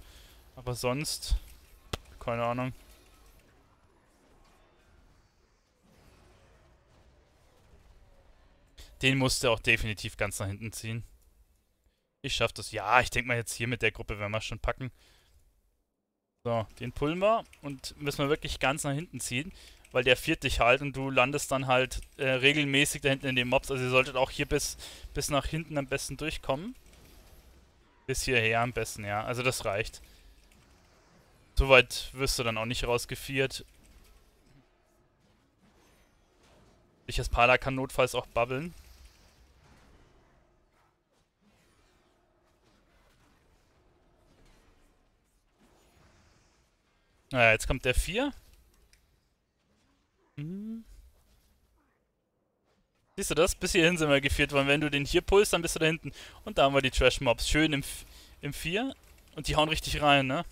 Aber sonst, keine Ahnung. Den musste auch definitiv ganz nach hinten ziehen. Ich schaff das. Ja, ich denke mal jetzt hier mit der Gruppe werden wir schon packen. So, den pullen wir und müssen wir wirklich ganz nach hinten ziehen, weil der führt dich halt und du landest dann halt äh, regelmäßig da hinten in den Mobs. Also ihr solltet auch hier bis, bis nach hinten am besten durchkommen. Bis hierher am besten, ja. Also das reicht. Soweit wirst du dann auch nicht rausgeführt. Ich als Pala kann notfalls auch bubbeln. Naja, jetzt kommt der 4. Hm. Siehst du das? Bis hierhin sind wir geführt worden. Wenn du den hier pulst, dann bist du da hinten. Und da haben wir die Trash-Mobs. Schön im, im 4. Und die hauen richtig rein, ne?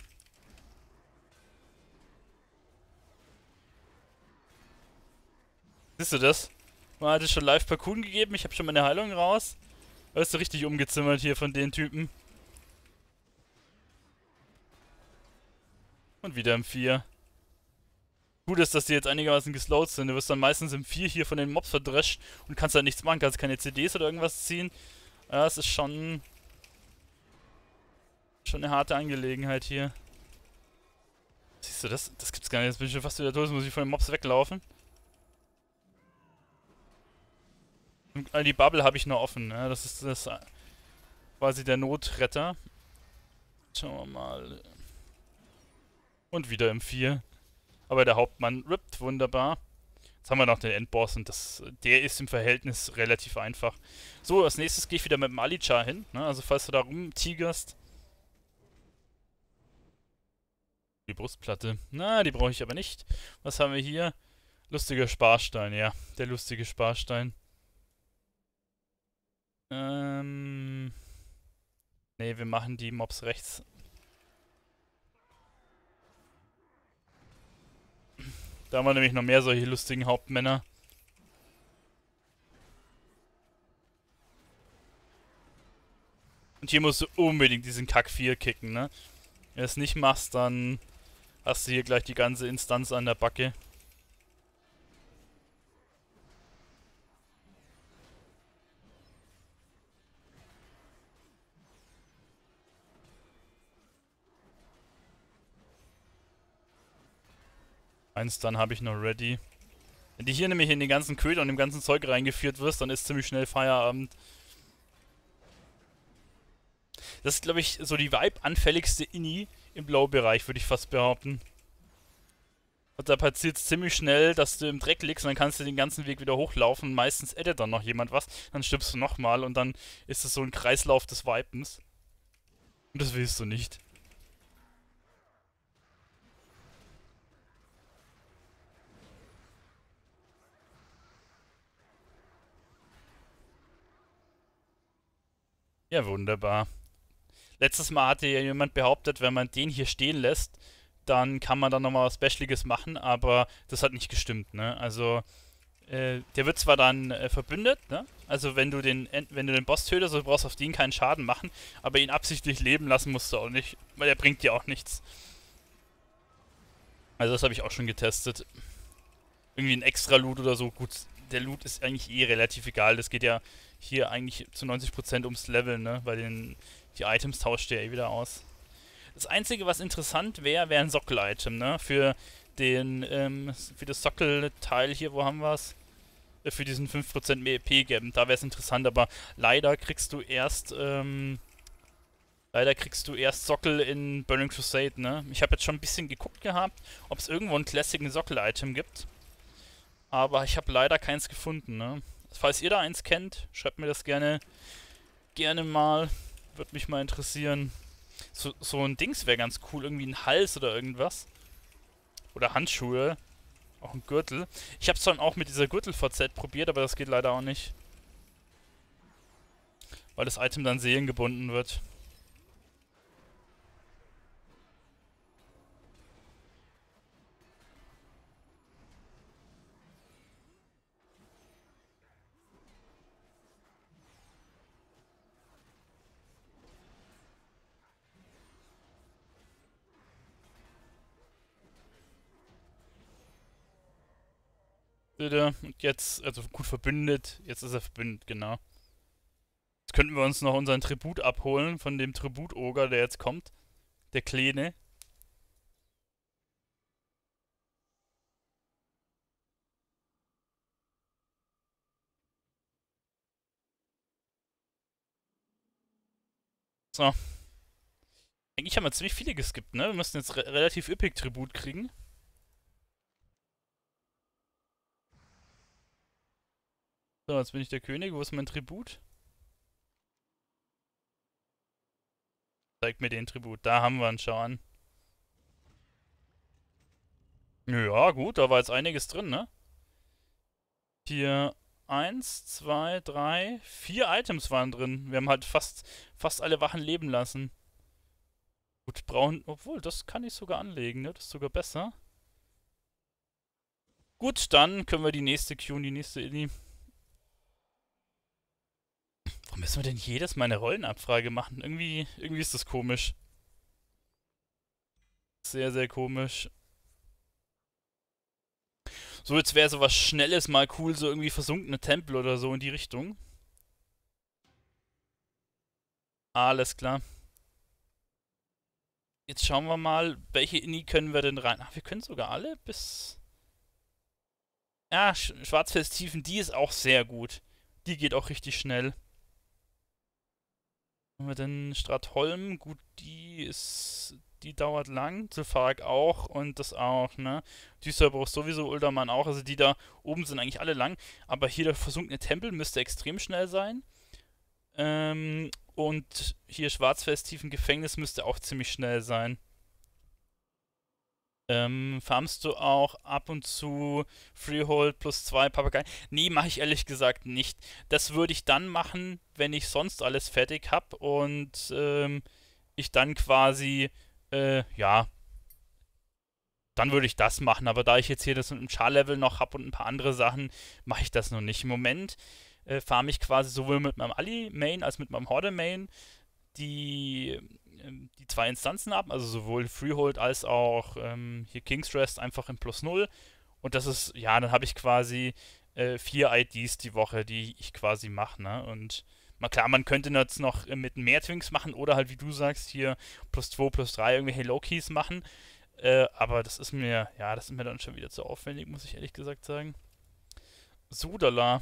Siehst du das? Man hatte schon live Parkour gegeben. Ich habe schon meine Heilung raus. Da ist du richtig umgezimmert hier von den Typen. Und wieder im 4. Gut ist, dass die jetzt einigermaßen geslowt sind. Du wirst dann meistens im 4 hier von den Mobs verdrescht und kannst da nichts machen, kannst keine CDs oder irgendwas ziehen. Ja, es ist schon... Schon eine harte Angelegenheit hier. Siehst du das? Das gibt's gar nicht. Jetzt bin ich schon fast wieder tot. Muss ich von den Mobs weglaufen. Die Bubble habe ich noch offen. Ne? Das ist das quasi der Notretter. Schauen wir mal. Und wieder im 4. Aber der Hauptmann rippt wunderbar. Jetzt haben wir noch den Endboss und das, der ist im Verhältnis relativ einfach. So, als nächstes gehe ich wieder mit dem Alichar hin. Ne? Also falls du da rumtigerst. Die Brustplatte. Na, die brauche ich aber nicht. Was haben wir hier? Lustiger Sparstein, ja. Der lustige Sparstein. Ähm... Ne, wir machen die Mobs rechts Da haben wir nämlich noch mehr solche lustigen Hauptmänner. Und hier musst du unbedingt diesen Kack 4 kicken, ne? Wenn du es nicht machst, dann hast du hier gleich die ganze Instanz an der Backe. Eins dann habe ich noch ready. Wenn du hier nämlich in den ganzen Köder und dem ganzen Zeug reingeführt wirst, dann ist ziemlich schnell Feierabend. Das ist, glaube ich, so die Vibe-anfälligste Inni im Blau-Bereich, würde ich fast behaupten. Und da passiert es ziemlich schnell, dass du im Dreck liegst und dann kannst du den ganzen Weg wieder hochlaufen. Meistens addet dann noch jemand was, dann stirbst du nochmal und dann ist es so ein Kreislauf des Vipens. Und das willst du nicht. Ja, wunderbar. Letztes Mal hatte ja jemand behauptet, wenn man den hier stehen lässt, dann kann man dann nochmal was Specialiges machen, aber das hat nicht gestimmt, ne? Also, äh, der wird zwar dann äh, verbündet, ne? Also wenn du den wenn du den Boss tötest, so brauchst du auf den keinen Schaden machen, aber ihn absichtlich leben lassen musst du auch nicht, weil er bringt dir auch nichts. Also das habe ich auch schon getestet. Irgendwie ein extra Loot oder so, gut, der Loot ist eigentlich eh relativ egal. Das geht ja hier eigentlich zu 90% ums Leveln, ne? Weil den, die Items tauscht ihr eh wieder aus. Das Einzige, was interessant wäre, wäre ein Sockel-Item, ne? Für den, ähm, für das Sockelteil hier, wo haben wir es? Äh, für diesen 5% mehr EP geben. Da wäre es interessant, aber leider kriegst du erst, ähm, Leider kriegst du erst Sockel in Burning Crusade, ne? Ich habe jetzt schon ein bisschen geguckt gehabt, ob es irgendwo ein Classic Sockel-Item gibt. Aber ich habe leider keins gefunden, ne? Falls ihr da eins kennt, schreibt mir das gerne, gerne mal. Würde mich mal interessieren. So, so ein Dings wäre ganz cool. Irgendwie ein Hals oder irgendwas. Oder Handschuhe. Auch ein Gürtel. Ich habe es dann auch mit dieser Gürtel-VZ probiert, aber das geht leider auch nicht. Weil das Item dann seelengebunden wird. Bitte. Und jetzt, also gut verbündet. Jetzt ist er verbündet, genau. Jetzt könnten wir uns noch unseren Tribut abholen von dem Tribut-Oger, der jetzt kommt. Der Kleine. So. Eigentlich haben wir ziemlich viele geskippt, ne? Wir müssen jetzt re relativ üppig Tribut kriegen. So, jetzt bin ich der König. Wo ist mein Tribut? Zeig mir den Tribut. Da haben wir einen. Schau an. Ja, gut. Da war jetzt einiges drin, ne? Hier eins, zwei, drei, vier Items waren drin. Wir haben halt fast, fast alle Wachen leben lassen. Gut, braun. Obwohl, das kann ich sogar anlegen, ne? Das ist sogar besser. Gut, dann können wir die nächste Q und die nächste Inni. Warum müssen wir denn jedes Mal eine Rollenabfrage machen? Irgendwie, irgendwie ist das komisch. Sehr, sehr komisch. So, jetzt wäre sowas Schnelles mal cool, so irgendwie versunkene Tempel oder so in die Richtung. Alles klar. Jetzt schauen wir mal, welche Inni können wir denn rein... Ach, wir können sogar alle bis... Ja, Sch Schwarzfels-Tiefen, die ist auch sehr gut. Die geht auch richtig schnell. Haben wir denn Stratholm? Gut, die ist die dauert lang, Zulfark auch und das auch, ne? Düsterbruch sowieso, Uldermann auch, also die da oben sind eigentlich alle lang, aber hier der versunkene Tempel müsste extrem schnell sein. Ähm, und hier Schwarzfest tiefen Gefängnis müsste auch ziemlich schnell sein. Ähm, farmst du auch ab und zu Freehold plus zwei Papagei? Nee, mache ich ehrlich gesagt nicht. Das würde ich dann machen, wenn ich sonst alles fertig habe und ähm, ich dann quasi äh, ja, dann würde ich das machen. Aber da ich jetzt hier das mit dem Char-Level noch habe und ein paar andere Sachen, mache ich das noch nicht. Im Moment äh, farme ich quasi sowohl mit meinem Ali-Main als mit meinem Horde-Main die, äh, die zwei Instanzen ab, also sowohl Freehold als auch ähm, hier King's Rest einfach in plus 0. Und das ist, ja, dann habe ich quasi äh, vier IDs die Woche, die ich quasi mache, ne? Und Mal klar, man könnte jetzt noch äh, mit mehr Twinks machen oder halt, wie du sagst, hier plus 2, plus 3 irgendwie Hello Keys machen. Äh, aber das ist mir, ja, das ist mir dann schon wieder zu aufwendig, muss ich ehrlich gesagt sagen. Sudala.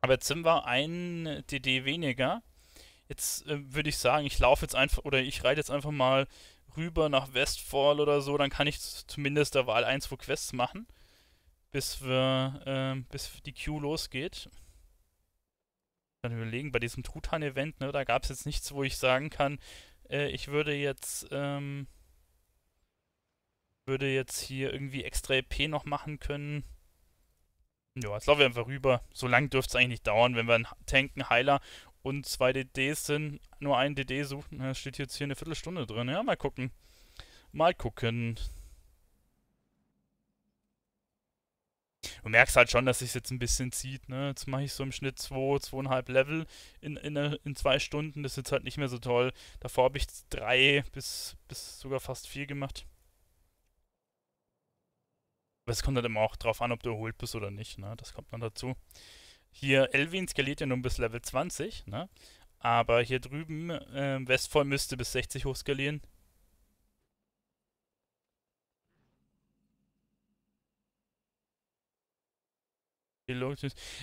Aber jetzt sind wir ein DD weniger. Jetzt äh, würde ich sagen, ich laufe jetzt einfach, oder ich reite jetzt einfach mal rüber nach Westfall oder so, dann kann ich zumindest der Wahl 1, 2 Quests machen, bis wir, äh, bis die Queue losgeht dann überlegen, bei diesem Truthahn-Event, ne, da gab es jetzt nichts, wo ich sagen kann, äh, ich würde jetzt, ähm, würde jetzt hier irgendwie extra EP noch machen können. Ja, jetzt laufen wir einfach rüber. So lange dürfte es eigentlich nicht dauern, wenn wir einen Tank, einen Heiler und zwei DDs sind, nur einen DD suchen. Da steht jetzt hier eine Viertelstunde drin. Ja, mal gucken. Mal gucken. du merkst halt schon, dass sich jetzt ein bisschen zieht. Ne? Jetzt mache ich so im Schnitt 2, zwei, 2,5 Level in, in, in zwei Stunden. Das ist jetzt halt nicht mehr so toll. Davor habe ich drei bis, bis sogar fast vier gemacht. Aber es kommt halt immer auch drauf an, ob du erholt bist oder nicht. Ne? Das kommt dann dazu. Hier, Elvin skaliert ja nun bis Level 20. Ne? Aber hier drüben, äh, Westfall müsste bis 60 hochskalieren.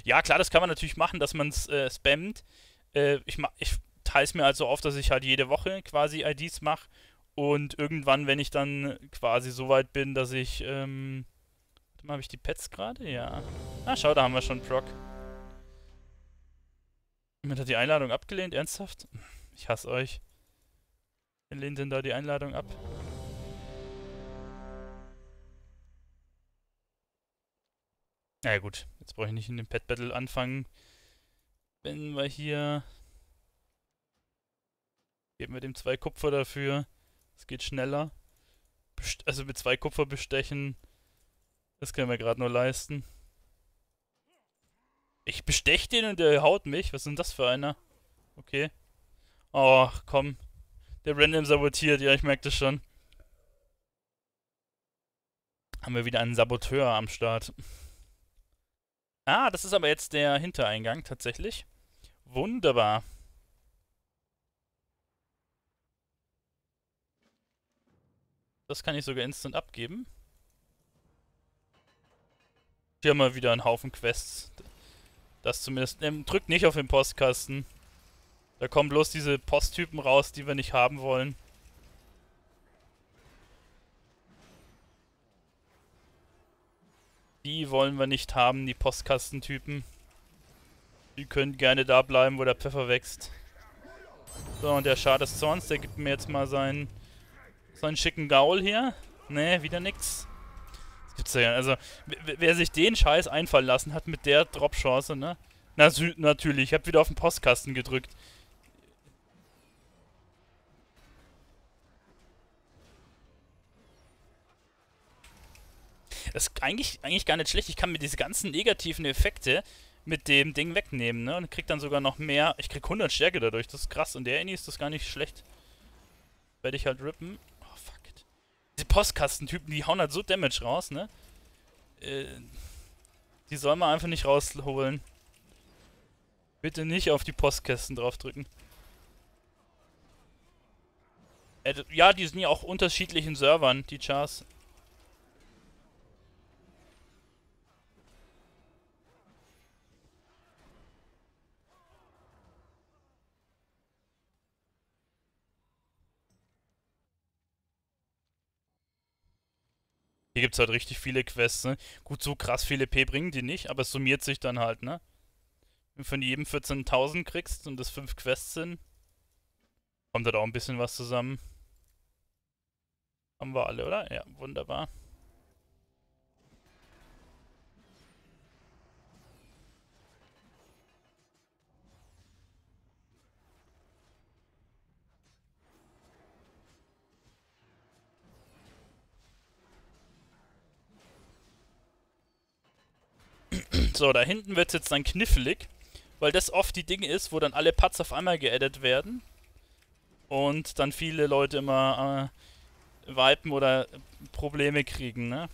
Ja, klar, das kann man natürlich machen, dass man es äh, spammt. Äh, ich ich teile es mir also auf, dass ich halt jede Woche quasi IDs mache. Und irgendwann, wenn ich dann quasi so weit bin, dass ich. Ähm, habe ich die Pets gerade? Ja. Ah, schau, da haben wir schon Proc. Jemand hat die Einladung abgelehnt, ernsthaft? Ich hasse euch. Wer lehnt denn da die Einladung ab? Na ja, gut, jetzt brauche ich nicht in dem Pet Battle anfangen. Wenn wir hier... Geben wir dem zwei Kupfer dafür. Es geht schneller. Best also mit zwei Kupfer bestechen. Das können wir gerade nur leisten. Ich bestech den und der haut mich. Was ist denn das für einer? Okay. Ach, komm. Der random sabotiert. Ja, ich merke das schon. Haben wir wieder einen Saboteur am Start. Ah, das ist aber jetzt der Hintereingang tatsächlich. Wunderbar. Das kann ich sogar instant abgeben. Hier haben wir wieder einen Haufen Quests. Das zumindest. Ähm, drückt nicht auf den Postkasten. Da kommen bloß diese Posttypen raus, die wir nicht haben wollen. Die wollen wir nicht haben, die Postkastentypen. Die können gerne da bleiben, wo der Pfeffer wächst. So, und der Schad des Zorns, der gibt mir jetzt mal seinen, seinen schicken Gaul hier. Ne, wieder nix. Ja, also, wer sich den Scheiß einfallen lassen hat mit der Drop-Chance, ne? Na, natürlich, ich hab wieder auf den Postkasten gedrückt. Das ist eigentlich, eigentlich gar nicht schlecht. Ich kann mir diese ganzen negativen Effekte mit dem Ding wegnehmen, ne? Und krieg dann sogar noch mehr. Ich krieg 100 Stärke dadurch. Das ist krass. Und der Annie ist das gar nicht schlecht. Werde ich halt rippen. Diese Postkastentypen, die hauen halt so Damage raus, ne? Äh, die soll man einfach nicht rausholen. Bitte nicht auf die Postkästen draufdrücken. Äh, ja, die sind ja auch unterschiedlichen Servern, die Chars. Hier gibt es halt richtig viele Quests, ne? Gut, so krass viele P bringen die nicht, aber es summiert sich dann halt, ne? Wenn du von jedem 14.000 kriegst und das 5 Quests sind, kommt halt auch ein bisschen was zusammen. Haben wir alle, oder? Ja, wunderbar. So, da hinten wird es jetzt dann knifflig, weil das oft die Dinge ist, wo dann alle Putts auf einmal geaddet werden und dann viele Leute immer äh, wipen oder Probleme kriegen, ne?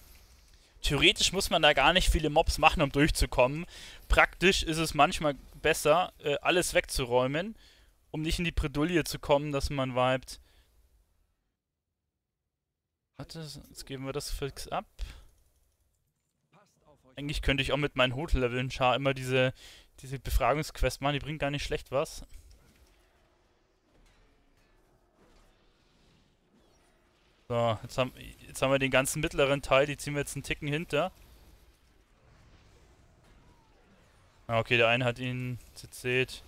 Theoretisch muss man da gar nicht viele Mobs machen, um durchzukommen. Praktisch ist es manchmal besser, äh, alles wegzuräumen, um nicht in die Bredouille zu kommen, dass man vibet. Warte, jetzt geben wir das fix ab. Eigentlich könnte ich auch mit meinen Hotel-Leveln Char immer diese, diese Befragungsquest machen. Die bringt gar nicht schlecht was. So, jetzt haben, jetzt haben wir den ganzen mittleren Teil. Die ziehen wir jetzt einen Ticken hinter. Ah, okay, der eine hat ihn zerzählt.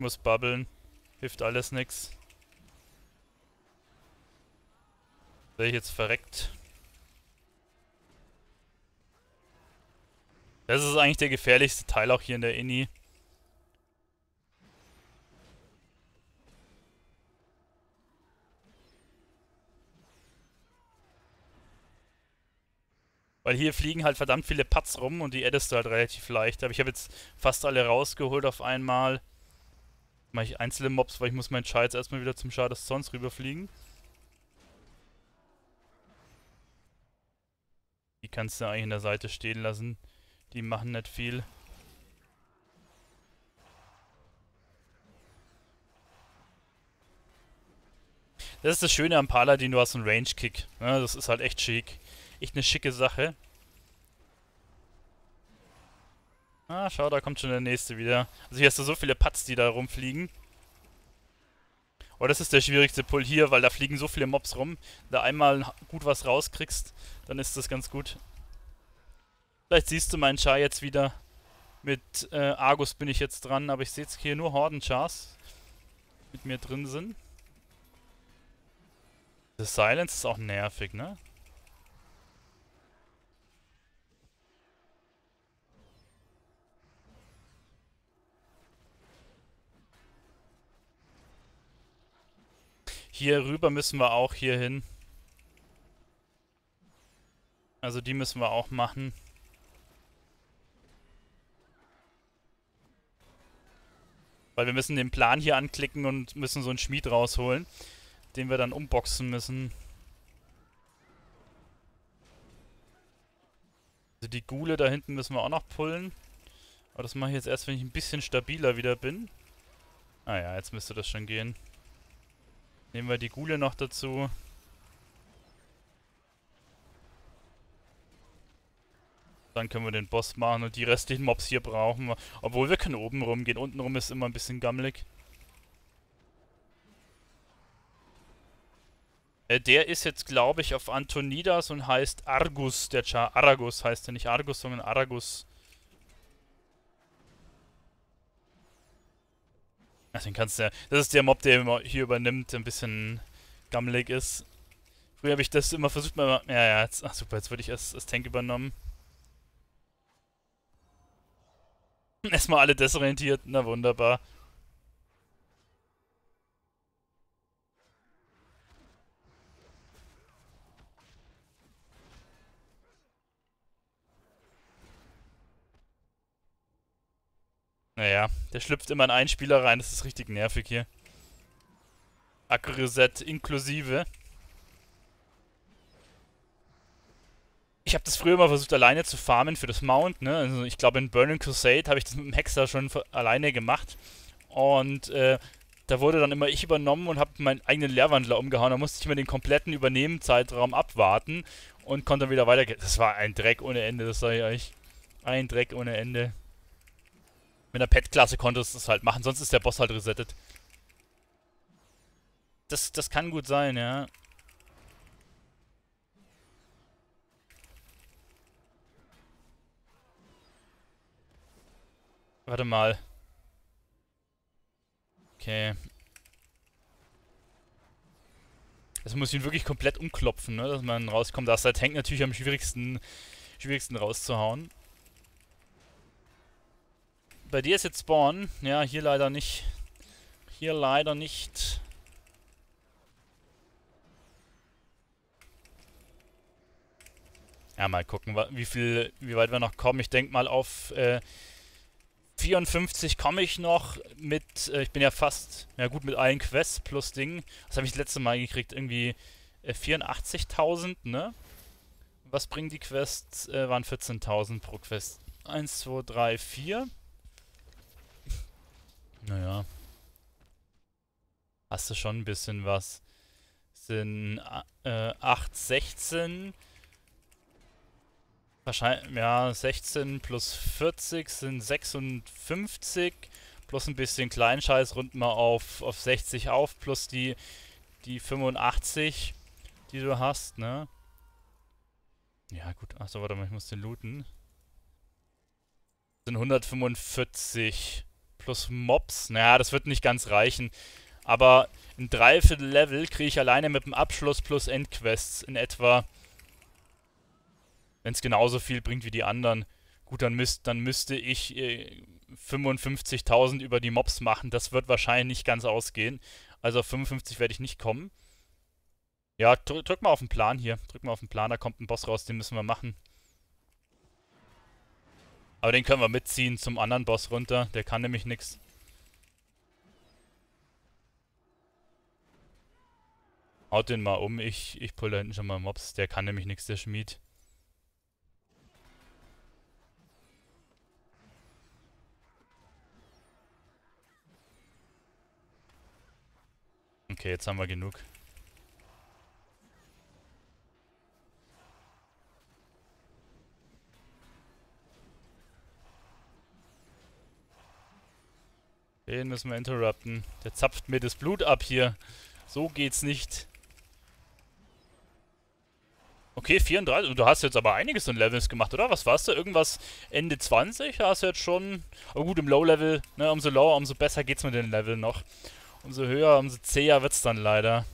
Muss babbeln. Hilft alles nix. Wäre ich jetzt verreckt. Das ist eigentlich der gefährlichste Teil auch hier in der Inni. Weil hier fliegen halt verdammt viele Putts rum und die addest du halt relativ leicht. Aber ich habe jetzt fast alle rausgeholt auf einmal mache ich einzelne Mobs, weil ich muss meinen Scheiß erstmal wieder zum Schar des Zorns rüberfliegen. Die kannst du eigentlich in der Seite stehen lassen. Die machen nicht viel. Das ist das Schöne am Paladin, du hast einen Range-Kick. Ja, das ist halt echt schick. Echt eine schicke Sache. Ah, schau, da kommt schon der nächste wieder. Also hier hast du so viele Putts, die da rumfliegen. Oh, das ist der schwierigste Pull hier, weil da fliegen so viele Mobs rum. Da einmal gut was rauskriegst, dann ist das ganz gut. Vielleicht siehst du meinen Char jetzt wieder. Mit äh, Argus bin ich jetzt dran, aber ich sehe jetzt hier nur Horden-Chars mit mir drin sind. Das Silence ist auch nervig, ne? Hier rüber müssen wir auch hier hin. Also die müssen wir auch machen. Weil wir müssen den Plan hier anklicken und müssen so einen Schmied rausholen, den wir dann umboxen müssen. Also die Gule da hinten müssen wir auch noch pullen. Aber das mache ich jetzt erst, wenn ich ein bisschen stabiler wieder bin. Ah ja, jetzt müsste das schon gehen. Nehmen wir die Gule noch dazu. Dann können wir den Boss machen und die restlichen Mobs hier brauchen wir. Obwohl wir können oben rumgehen. Unten rum ist immer ein bisschen gammelig. Äh, der ist jetzt, glaube ich, auf Antonidas und heißt Argus, der Char. Aragus heißt er nicht Argus, sondern Aragus. Ach, den kannst du ja. Das ist der Mob, der hier übernimmt, der ein bisschen gammelig ist. Früher habe ich das immer versucht, mal. Ja, ja, jetzt, ach super, jetzt würde ich als, als Tank übernommen. Erstmal alle desorientiert, na wunderbar. Naja, der schlüpft immer in einen Spieler rein, das ist richtig nervig hier. Akku-Reset inklusive. Ich habe das früher mal versucht, alleine zu farmen für das Mount, ne? Also ich glaube, in Burning Crusade habe ich das mit dem Hexer schon alleine gemacht. Und äh, da wurde dann immer ich übernommen und habe meinen eigenen Leerwandler umgehauen. Da musste ich mir den kompletten Übernehmen-Zeitraum abwarten und konnte dann wieder weitergehen. Das war ein Dreck ohne Ende, das sage ich euch. Ein Dreck ohne Ende. Mit einer Pet-Klasse konntest du es halt machen, sonst ist der Boss halt resettet. Das, das kann gut sein, ja. Warte mal. Okay. Also muss ich ihn wirklich komplett umklopfen, ne, dass man rauskommt. Da ist der Tank natürlich am schwierigsten, schwierigsten rauszuhauen. Bei dir ist jetzt Spawn. Ja, hier leider nicht. Hier leider nicht. Ja, mal gucken, wie viel, wie weit wir noch kommen. Ich denke mal auf äh, 54 komme ich noch mit, äh, ich bin ja fast, ja gut, mit allen Quests plus Ding. Was habe ich das letzte Mal gekriegt? Irgendwie äh, 84.000, ne? Was bringen die Quests? Äh, waren 14.000 pro Quest. 1, 2, 3, 4. Naja. Hast du schon ein bisschen was. Sind äh, 8, 16. Wahrscheinlich, ja, 16 plus 40 sind 56. Plus ein bisschen Kleinscheiß runden wir auf, auf 60 auf. Plus die, die 85, die du hast, ne? Ja, gut. Achso, warte mal, ich muss den looten. Sind 145 plus Mobs. Naja, das wird nicht ganz reichen. Aber ein Dreiviertel Level kriege ich alleine mit dem Abschluss plus Endquests in etwa wenn es genauso viel bringt wie die anderen, gut, dann, müsst, dann müsste ich äh, 55.000 über die Mobs machen. Das wird wahrscheinlich nicht ganz ausgehen. Also auf 55 werde ich nicht kommen. Ja, drück, drück mal auf den Plan hier. Drück mal auf den Plan, da kommt ein Boss raus, den müssen wir machen. Aber den können wir mitziehen zum anderen Boss runter. Der kann nämlich nichts. Haut den mal um. Ich, ich pull da hinten schon mal Mobs. Der kann nämlich nichts, der Schmied. Okay, jetzt haben wir genug. Den müssen wir interrupten. Der zapft mir das Blut ab hier. So geht's nicht. Okay, 34. Du hast jetzt aber einiges an Levels gemacht, oder? Was warst du? Irgendwas Ende 20? Da hast du jetzt schon... Aber gut, im Low-Level, ne, umso lower, umso besser geht's mit den Leveln noch. Umso höher, umso zäher wird's dann leider.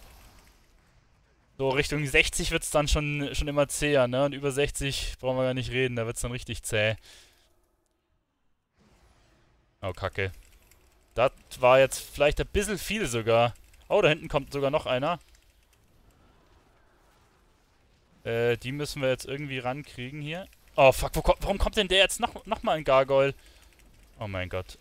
So, Richtung 60 wird's dann schon, schon immer zäher, ne? Und über 60 brauchen wir gar nicht reden, da wird's dann richtig zäh. Oh, kacke. Das war jetzt vielleicht ein bisschen viel sogar. Oh, da hinten kommt sogar noch einer. Äh, die müssen wir jetzt irgendwie rankriegen hier. Oh, fuck, wo, warum kommt denn der jetzt noch, noch mal in Gargoyle? Oh mein Gott.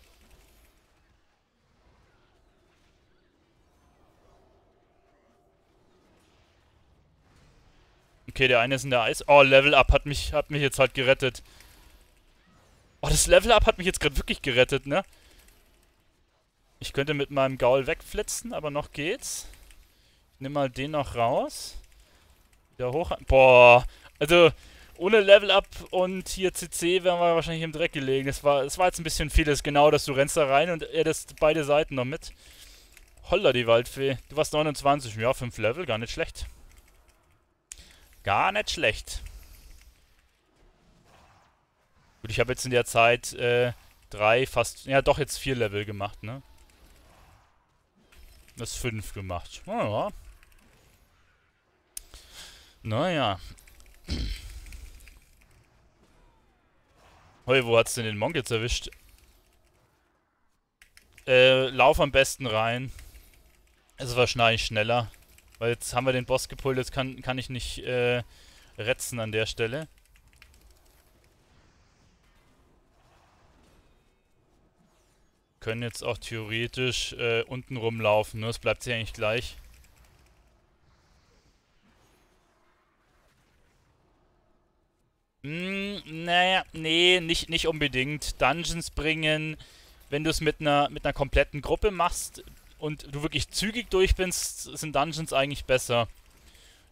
Okay, der eine ist in der Eis... Oh, Level Up hat mich, hat mich jetzt halt gerettet. Oh, das Level Up hat mich jetzt gerade wirklich gerettet, ne? Ich könnte mit meinem Gaul wegflitzen, aber noch geht's. Ich nehme mal den noch raus. Wieder hoch. Boah, also ohne Level Up und hier CC wären wir wahrscheinlich im Dreck gelegen. Das war, das war jetzt ein bisschen vieles. Genau, dass du rennst da rein und er das beide Seiten noch mit. Holla, die Waldfee. Du warst 29. Ja, 5 Level, gar nicht schlecht. Gar nicht schlecht. Gut, ich habe jetzt in der Zeit äh, drei, fast, ja doch jetzt vier Level gemacht, ne? Das fünf gemacht. Naja. Naja. Hey, wo hat's denn den Monk jetzt erwischt? Äh, lauf am besten rein. Es wahrscheinlich schneller. Weil jetzt haben wir den Boss gepult, jetzt kann, kann ich nicht äh, retzen an der Stelle. Können jetzt auch theoretisch äh, unten rumlaufen, ne? Es bleibt sich eigentlich gleich. Hm, naja, nee, nicht, nicht unbedingt. Dungeons bringen, wenn du es mit einer, mit einer kompletten Gruppe machst und du wirklich zügig durch bist, sind Dungeons eigentlich besser.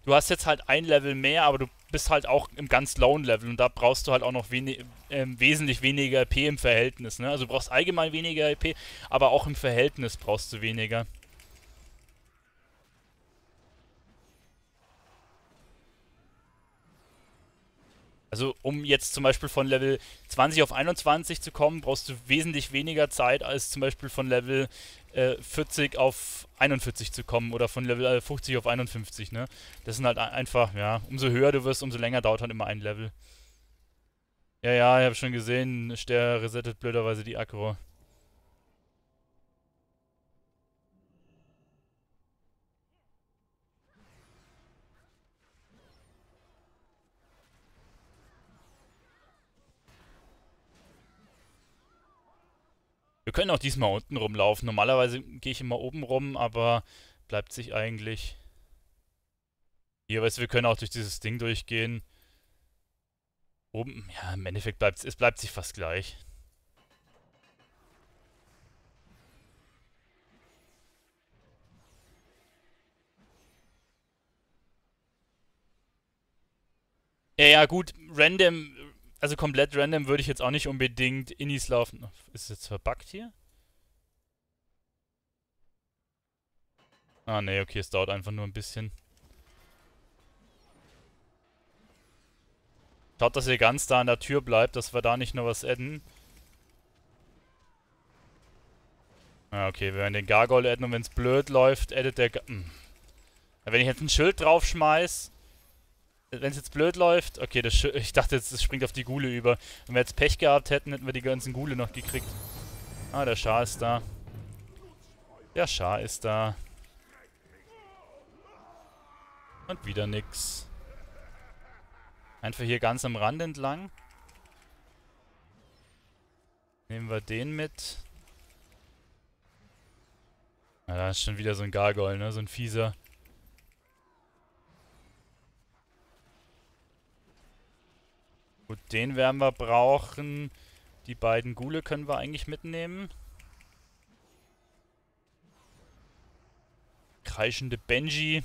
Du hast jetzt halt ein Level mehr, aber du bist halt auch im ganz lowen Level und da brauchst du halt auch noch wenig, äh, wesentlich weniger EP im Verhältnis. Ne? Also du brauchst allgemein weniger EP, aber auch im Verhältnis brauchst du weniger. Also um jetzt zum Beispiel von Level 20 auf 21 zu kommen, brauchst du wesentlich weniger Zeit als zum Beispiel von Level äh, 40 auf 41 zu kommen oder von Level 50 äh, auf 51, ne? Das sind halt einfach, ja, umso höher du wirst, umso länger dauert halt immer ein Level. Ja, ja, ich habe schon gesehen, der resettet blöderweise die Akro. Wir können auch diesmal unten rumlaufen. Normalerweise gehe ich immer oben rum, aber bleibt sich eigentlich... Hier, weißt du, wir können auch durch dieses Ding durchgehen. Oben, ja, im Endeffekt bleibt es bleibt sich fast gleich. Ja, ja, gut, random also komplett random würde ich jetzt auch nicht unbedingt Innis laufen. Ist es jetzt verbuggt hier? Ah, ne, okay, es dauert einfach nur ein bisschen. Schaut, dass ihr ganz da an der Tür bleibt, dass wir da nicht nur was adden. Ja, okay, wir werden den Gargoyle adden und wenn es blöd läuft, addet der... Ga hm. Wenn ich jetzt ein Schild draufschmeiß, wenn es jetzt blöd läuft, okay, das ich dachte jetzt, es springt auf die Gule über. Wenn wir jetzt Pech gehabt hätten, hätten wir die ganzen Gule noch gekriegt. Ah, der Schar ist da. Der Schar ist da. Und wieder nix. Einfach hier ganz am Rand entlang. Nehmen wir den mit. Ah, da ist schon wieder so ein Gargoyle, ne? So ein fieser. Gut, den werden wir brauchen. Die beiden Gule können wir eigentlich mitnehmen. Kreischende Benji.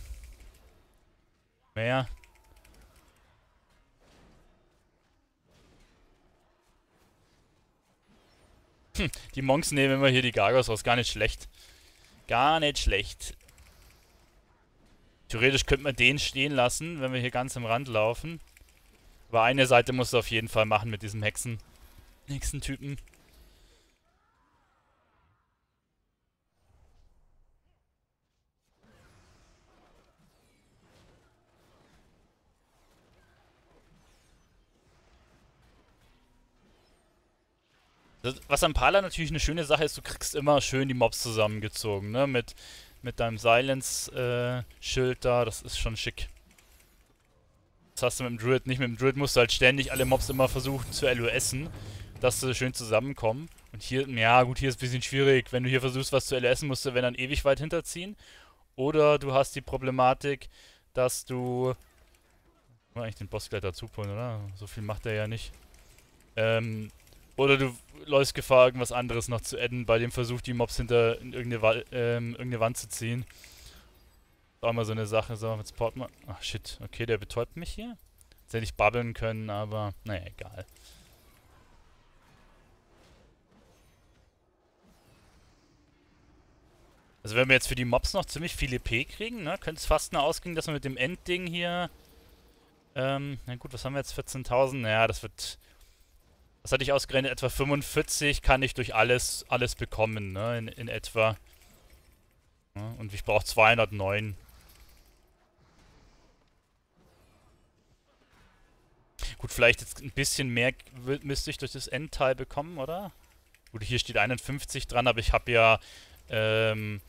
Mehr. Hm, die Monks nehmen immer hier die Gargos raus. Gar nicht schlecht. Gar nicht schlecht. Theoretisch könnte man den stehen lassen, wenn wir hier ganz am Rand laufen. Aber eine Seite musst du auf jeden Fall machen mit diesem Hexen. Hexentypen. was am Pala natürlich eine schöne Sache ist, du kriegst immer schön die Mobs zusammengezogen, ne? Mit, mit deinem Silence-Schild äh, da, das ist schon schick. Das hast du mit dem Druid nicht. Mit dem Druid musst du halt ständig alle Mobs immer versuchen zu LOSen, dass sie schön zusammenkommen. Und hier, ja gut, hier ist ein bisschen schwierig. Wenn du hier versuchst, was zu LOSen, musst du, wenn dann ewig weit hinterziehen. Oder du hast die Problematik, dass du... Mal eigentlich den Boss gleich dazu pullen, oder? So viel macht er ja nicht. Ähm, oder du läufst Gefahr, irgendwas anderes noch zu adden, bei dem Versuch, die Mobs hinter in irgendeine, ähm, irgendeine Wand zu ziehen. Auch mal so eine Sache. So, jetzt port mal. Ach shit, okay, der betäubt mich hier. Jetzt hätte ich babbeln können, aber naja, egal. Also wenn wir jetzt für die Mobs noch ziemlich viel EP kriegen, ne, könnte es fast nur ausgehen, dass wir mit dem Endding hier... Ähm, na gut, was haben wir jetzt? 14.000? Naja, das wird... Was hatte ich ausgerechnet? Etwa 45 kann ich durch alles alles bekommen, ne, in, in etwa. Ja, und ich brauche 209. Gut, vielleicht jetzt ein bisschen mehr müsste ich durch das Endteil bekommen, oder? Gut, hier steht 51 dran, aber ich habe ja ähm,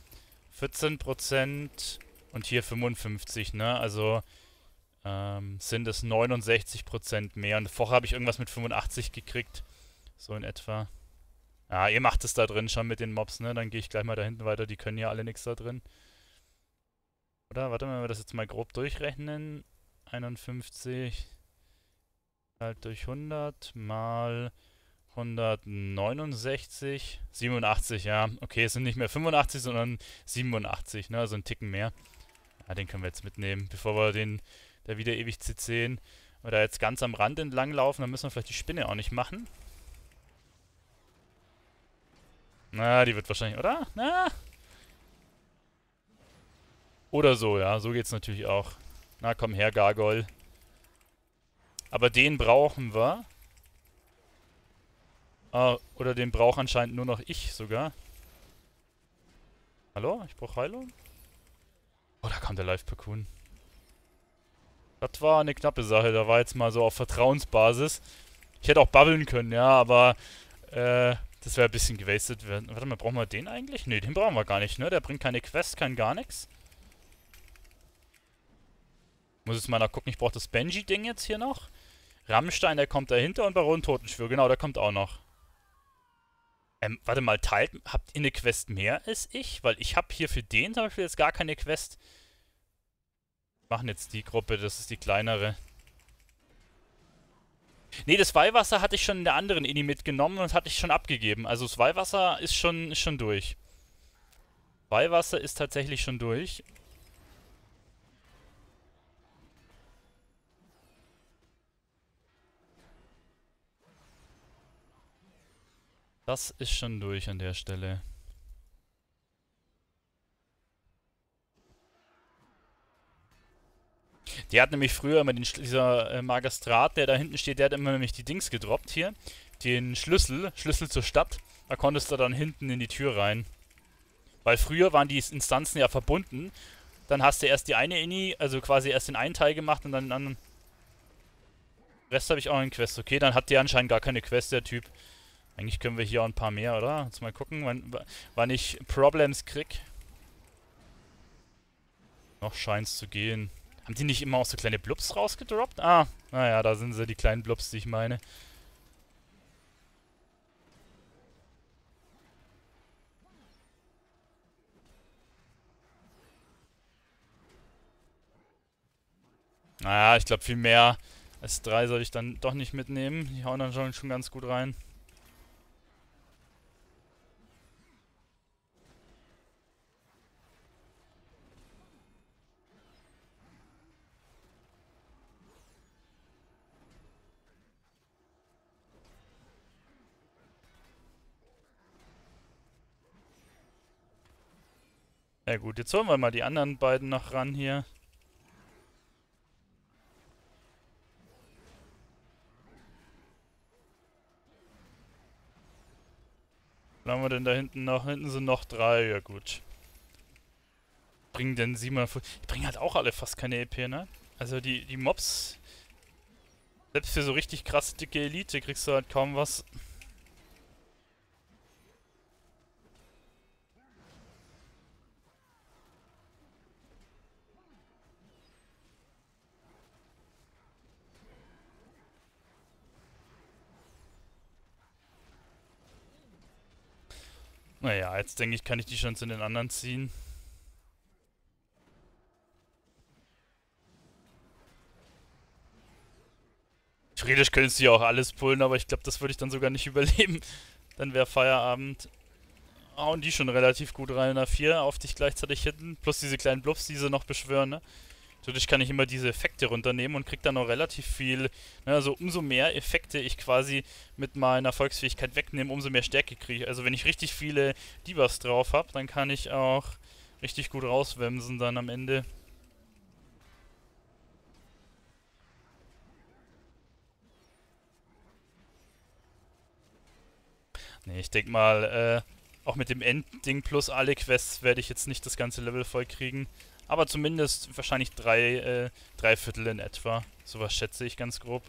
14% und hier 55, ne? Also ähm, sind es 69% mehr. Und vorher habe ich irgendwas mit 85 gekriegt. So in etwa. Ja, ihr macht es da drin schon mit den Mobs, ne? Dann gehe ich gleich mal da hinten weiter. Die können ja alle nichts da drin. Oder? Warte mal, wenn wir das jetzt mal grob durchrechnen. 51 halt durch 100 mal 169, 87, ja. Okay, es sind nicht mehr 85, sondern 87, ne? Also ein Ticken mehr. Ja, den können wir jetzt mitnehmen, bevor wir den da wieder ewig C10 oder jetzt ganz am Rand entlang laufen, dann müssen wir vielleicht die Spinne auch nicht machen. Na, die wird wahrscheinlich, oder? Na? Oder so, ja. So geht's natürlich auch. Na, komm her, Gargoyle. Aber den brauchen wir. Ah, oder den braucht anscheinend nur noch ich sogar. Hallo? Ich brauche Heilung? Oh, da kam der Live-Parkoon. Das war eine knappe Sache. Da war jetzt mal so auf Vertrauensbasis. Ich hätte auch babbeln können, ja, aber äh, das wäre ein bisschen gewastet werden. Warte mal, brauchen wir den eigentlich? Ne, den brauchen wir gar nicht, ne? Der bringt keine Quest, kein gar nichts. Muss jetzt mal nachgucken, ich brauche das Benji-Ding jetzt hier noch. Rammstein, der kommt dahinter und Baron Totenschwür, genau, der kommt auch noch. Ähm, warte mal, teilt, habt ihr eine Quest mehr als ich? Weil ich habe hier für den zum Beispiel jetzt gar keine Quest. Machen jetzt die Gruppe, das ist die kleinere. Ne, das Weihwasser hatte ich schon in der anderen Ini mitgenommen und hatte ich schon abgegeben. Also das Weihwasser ist schon, ist schon durch. Weihwasser ist tatsächlich schon durch. Das ist schon durch an der Stelle. Der hat nämlich früher immer den, dieser äh, Magistrat, der da hinten steht, der hat immer nämlich die Dings gedroppt hier. Den Schlüssel, Schlüssel zur Stadt. Da konntest du dann hinten in die Tür rein. Weil früher waren die Instanzen ja verbunden. Dann hast du erst die eine Inni, also quasi erst den einen Teil gemacht und dann den anderen. Rest habe ich auch in Quest. Okay, dann hat der anscheinend gar keine Quest, der Typ. Eigentlich können wir hier auch ein paar mehr, oder? Jetzt mal gucken, wann, wann ich Problems krieg. Noch scheint's zu gehen. Haben die nicht immer auch so kleine Blubs rausgedroppt? Ah, naja, da sind sie, die kleinen Blubs, die ich meine. Naja, ich glaube viel mehr als drei soll ich dann doch nicht mitnehmen. Die hauen dann schon, schon ganz gut rein. Ja gut, jetzt holen wir mal die anderen beiden noch ran hier. Was haben wir denn da hinten noch? Hinten sind noch drei, ja gut. Bringen denn 700... Die bringen halt auch alle fast keine EP, ne? Also die, die Mobs... Selbst für so richtig krasse dicke Elite kriegst du halt kaum was. Naja, jetzt denke ich, kann ich die schon zu den anderen ziehen. Theoretisch könntest du ja auch alles pullen, aber ich glaube, das würde ich dann sogar nicht überleben. Dann wäre Feierabend. Hauen die schon relativ gut rein in der 4 auf dich gleichzeitig hinten. Plus diese kleinen Bluffs, die sie noch beschwören, ne? Dadurch kann ich immer diese Effekte runternehmen und krieg dann noch relativ viel. Ne, also umso mehr Effekte ich quasi mit meiner Volksfähigkeit wegnehme, umso mehr Stärke kriege ich. Also wenn ich richtig viele Debuffs drauf habe, dann kann ich auch richtig gut rauswemsen dann am Ende. Ne, ich denke mal, äh, auch mit dem Endding plus alle Quests werde ich jetzt nicht das ganze Level voll kriegen. Aber zumindest wahrscheinlich drei, äh, drei Viertel in etwa. Sowas schätze ich ganz grob.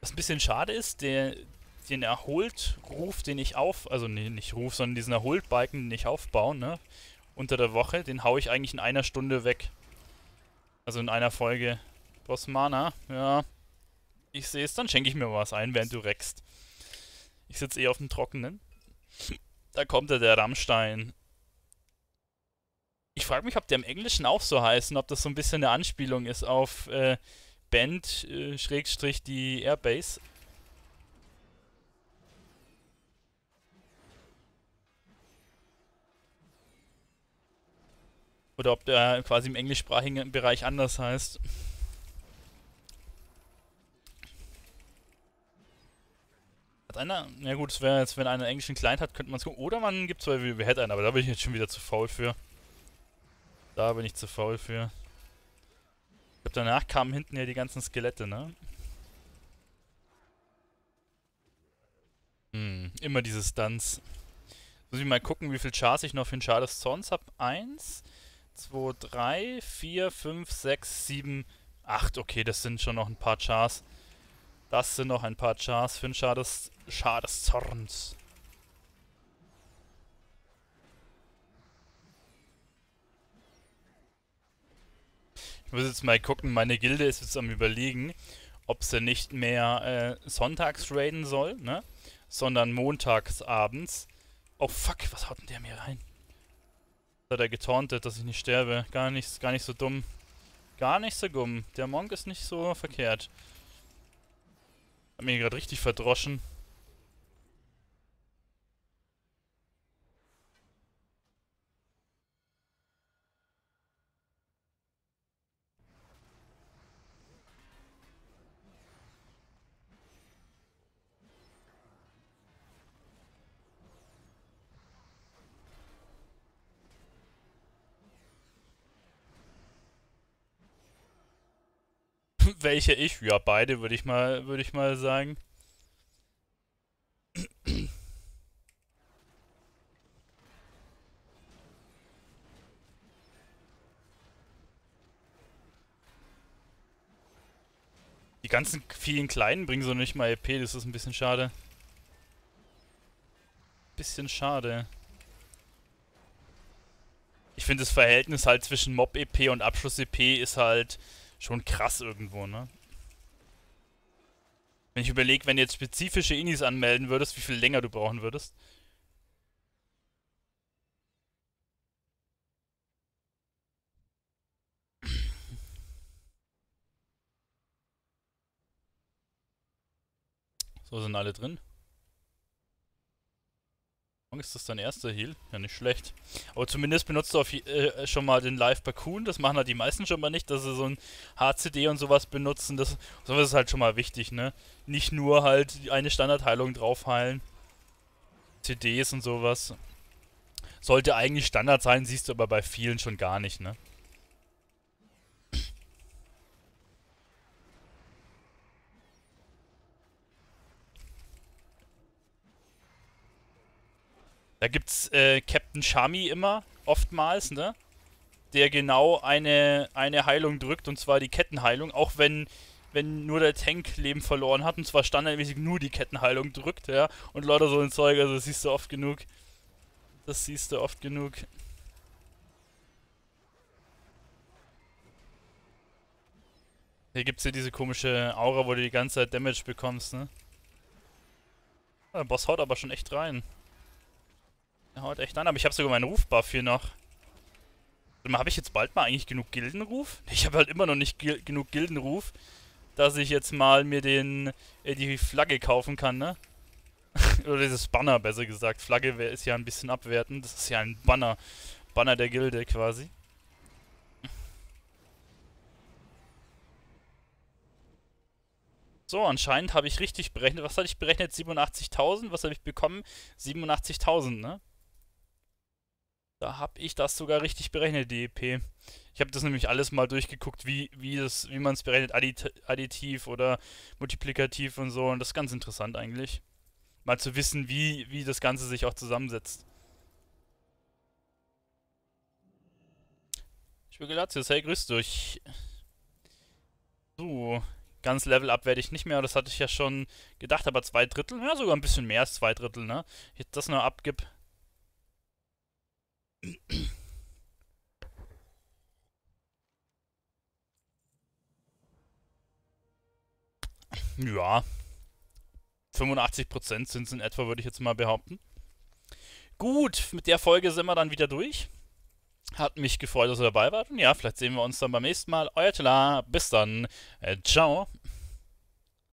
Was ein bisschen schade ist, der, den Erholt-Ruf, den ich auf, also nee, nicht Ruf, sondern diesen Erholt-Balken, den ich aufbaue, ne, unter der Woche, den haue ich eigentlich in einer Stunde weg. Also in einer Folge. Boss Mana, ja. Ich sehe es, dann schenke ich mir was ein, während du reckst. Ich sitze eh auf dem Trockenen. Da kommt ja der Rammstein. Ich frage mich, ob der im Englischen auch so heißt und ob das so ein bisschen eine Anspielung ist auf äh, Band, äh, Schrägstrich die Airbase. Oder ob der quasi im englischsprachigen Bereich anders heißt. Hat einer? Na gut, es wäre jetzt, wenn einer einen englischen Client hat, könnte man es gucken. Oder man gibt zwei wie Head ein, aber da bin ich jetzt schon wieder zu faul für. Da bin ich zu faul für. Ich glaube, danach kamen hinten ja die ganzen Skelette, ne? Hm, immer diese Stunts. Muss ich mal gucken, wie viel Chars ich noch für den Char des Zorns habe. Eins, zwei, drei, vier, fünf, sechs, sieben, acht. Okay, das sind schon noch ein paar Chars. Das sind noch ein paar Chars für den Char des, Char des Zorns. Ich muss jetzt mal gucken, meine Gilde ist jetzt am überlegen, ob sie nicht mehr äh, sonntags raiden soll, ne? Sondern montags abends. Oh fuck, was haut denn der mir rein? Hat er getauntet, dass ich nicht sterbe. Gar nicht, gar nicht so dumm. Gar nicht so dumm. Der Monk ist nicht so verkehrt. Hat mir gerade richtig verdroschen. Welche ich? Ja, beide würde ich mal, würde ich mal sagen. Die ganzen vielen Kleinen bringen so nicht mal EP, das ist ein bisschen schade. Bisschen schade. Ich finde das Verhältnis halt zwischen Mob-EP und Abschluss-EP ist halt schon krass irgendwo, ne? Wenn ich überlege, wenn du jetzt spezifische Inis anmelden würdest, wie viel länger du brauchen würdest. So sind alle drin. Ist das dein erster Heal? Ja, nicht schlecht. Aber zumindest benutzt du auf, äh, schon mal den Live Bakun. Das machen halt die meisten schon mal nicht, dass sie so ein HCD und sowas benutzen. Das, sowas ist halt schon mal wichtig, ne? Nicht nur halt eine Standardheilung draufheilen. CDs und sowas. Sollte eigentlich Standard sein, siehst du aber bei vielen schon gar nicht, ne? Da gibt's äh, Captain Shami immer, oftmals, ne? Der genau eine, eine Heilung drückt, und zwar die Kettenheilung, auch wenn, wenn nur der Tank Leben verloren hat, und zwar standardmäßig nur die Kettenheilung drückt, ja? Und Leute so ein Zeug, also das siehst du oft genug. Das siehst du oft genug. Hier gibt's ja diese komische Aura, wo du die ganze Zeit Damage bekommst, ne? Der Boss haut aber schon echt rein. Haut echt an, aber ich habe sogar meinen Rufbuff hier noch. Habe ich jetzt bald mal eigentlich genug Gildenruf? Ich habe halt immer noch nicht gil genug Gildenruf. dass ich jetzt mal mir den äh, die Flagge kaufen kann, ne? Oder dieses Banner, besser gesagt. Flagge ist ja ein bisschen abwertend. Das ist ja ein Banner. Banner der Gilde quasi. So, anscheinend habe ich richtig berechnet. Was hatte ich berechnet? 87.000. Was habe ich bekommen? 87.000, ne? Da habe ich das sogar richtig berechnet, die EP. Ich habe das nämlich alles mal durchgeguckt, wie, wie, wie man es berechnet, Addit additiv oder multiplikativ und so. Und das ist ganz interessant eigentlich. Mal zu wissen, wie, wie das Ganze sich auch zusammensetzt. Spekulatius, hey, grüß dich. So, ganz Level up werde ich nicht mehr, das hatte ich ja schon gedacht, aber zwei Drittel, ja sogar ein bisschen mehr als zwei Drittel, ne? Jetzt das noch abgib. Ja. 85% sind es in etwa, würde ich jetzt mal behaupten. Gut, mit der Folge sind wir dann wieder durch. Hat mich gefreut, dass ihr dabei wart. Und ja, vielleicht sehen wir uns dann beim nächsten Mal. Euer Tela. Bis dann. Äh, ciao.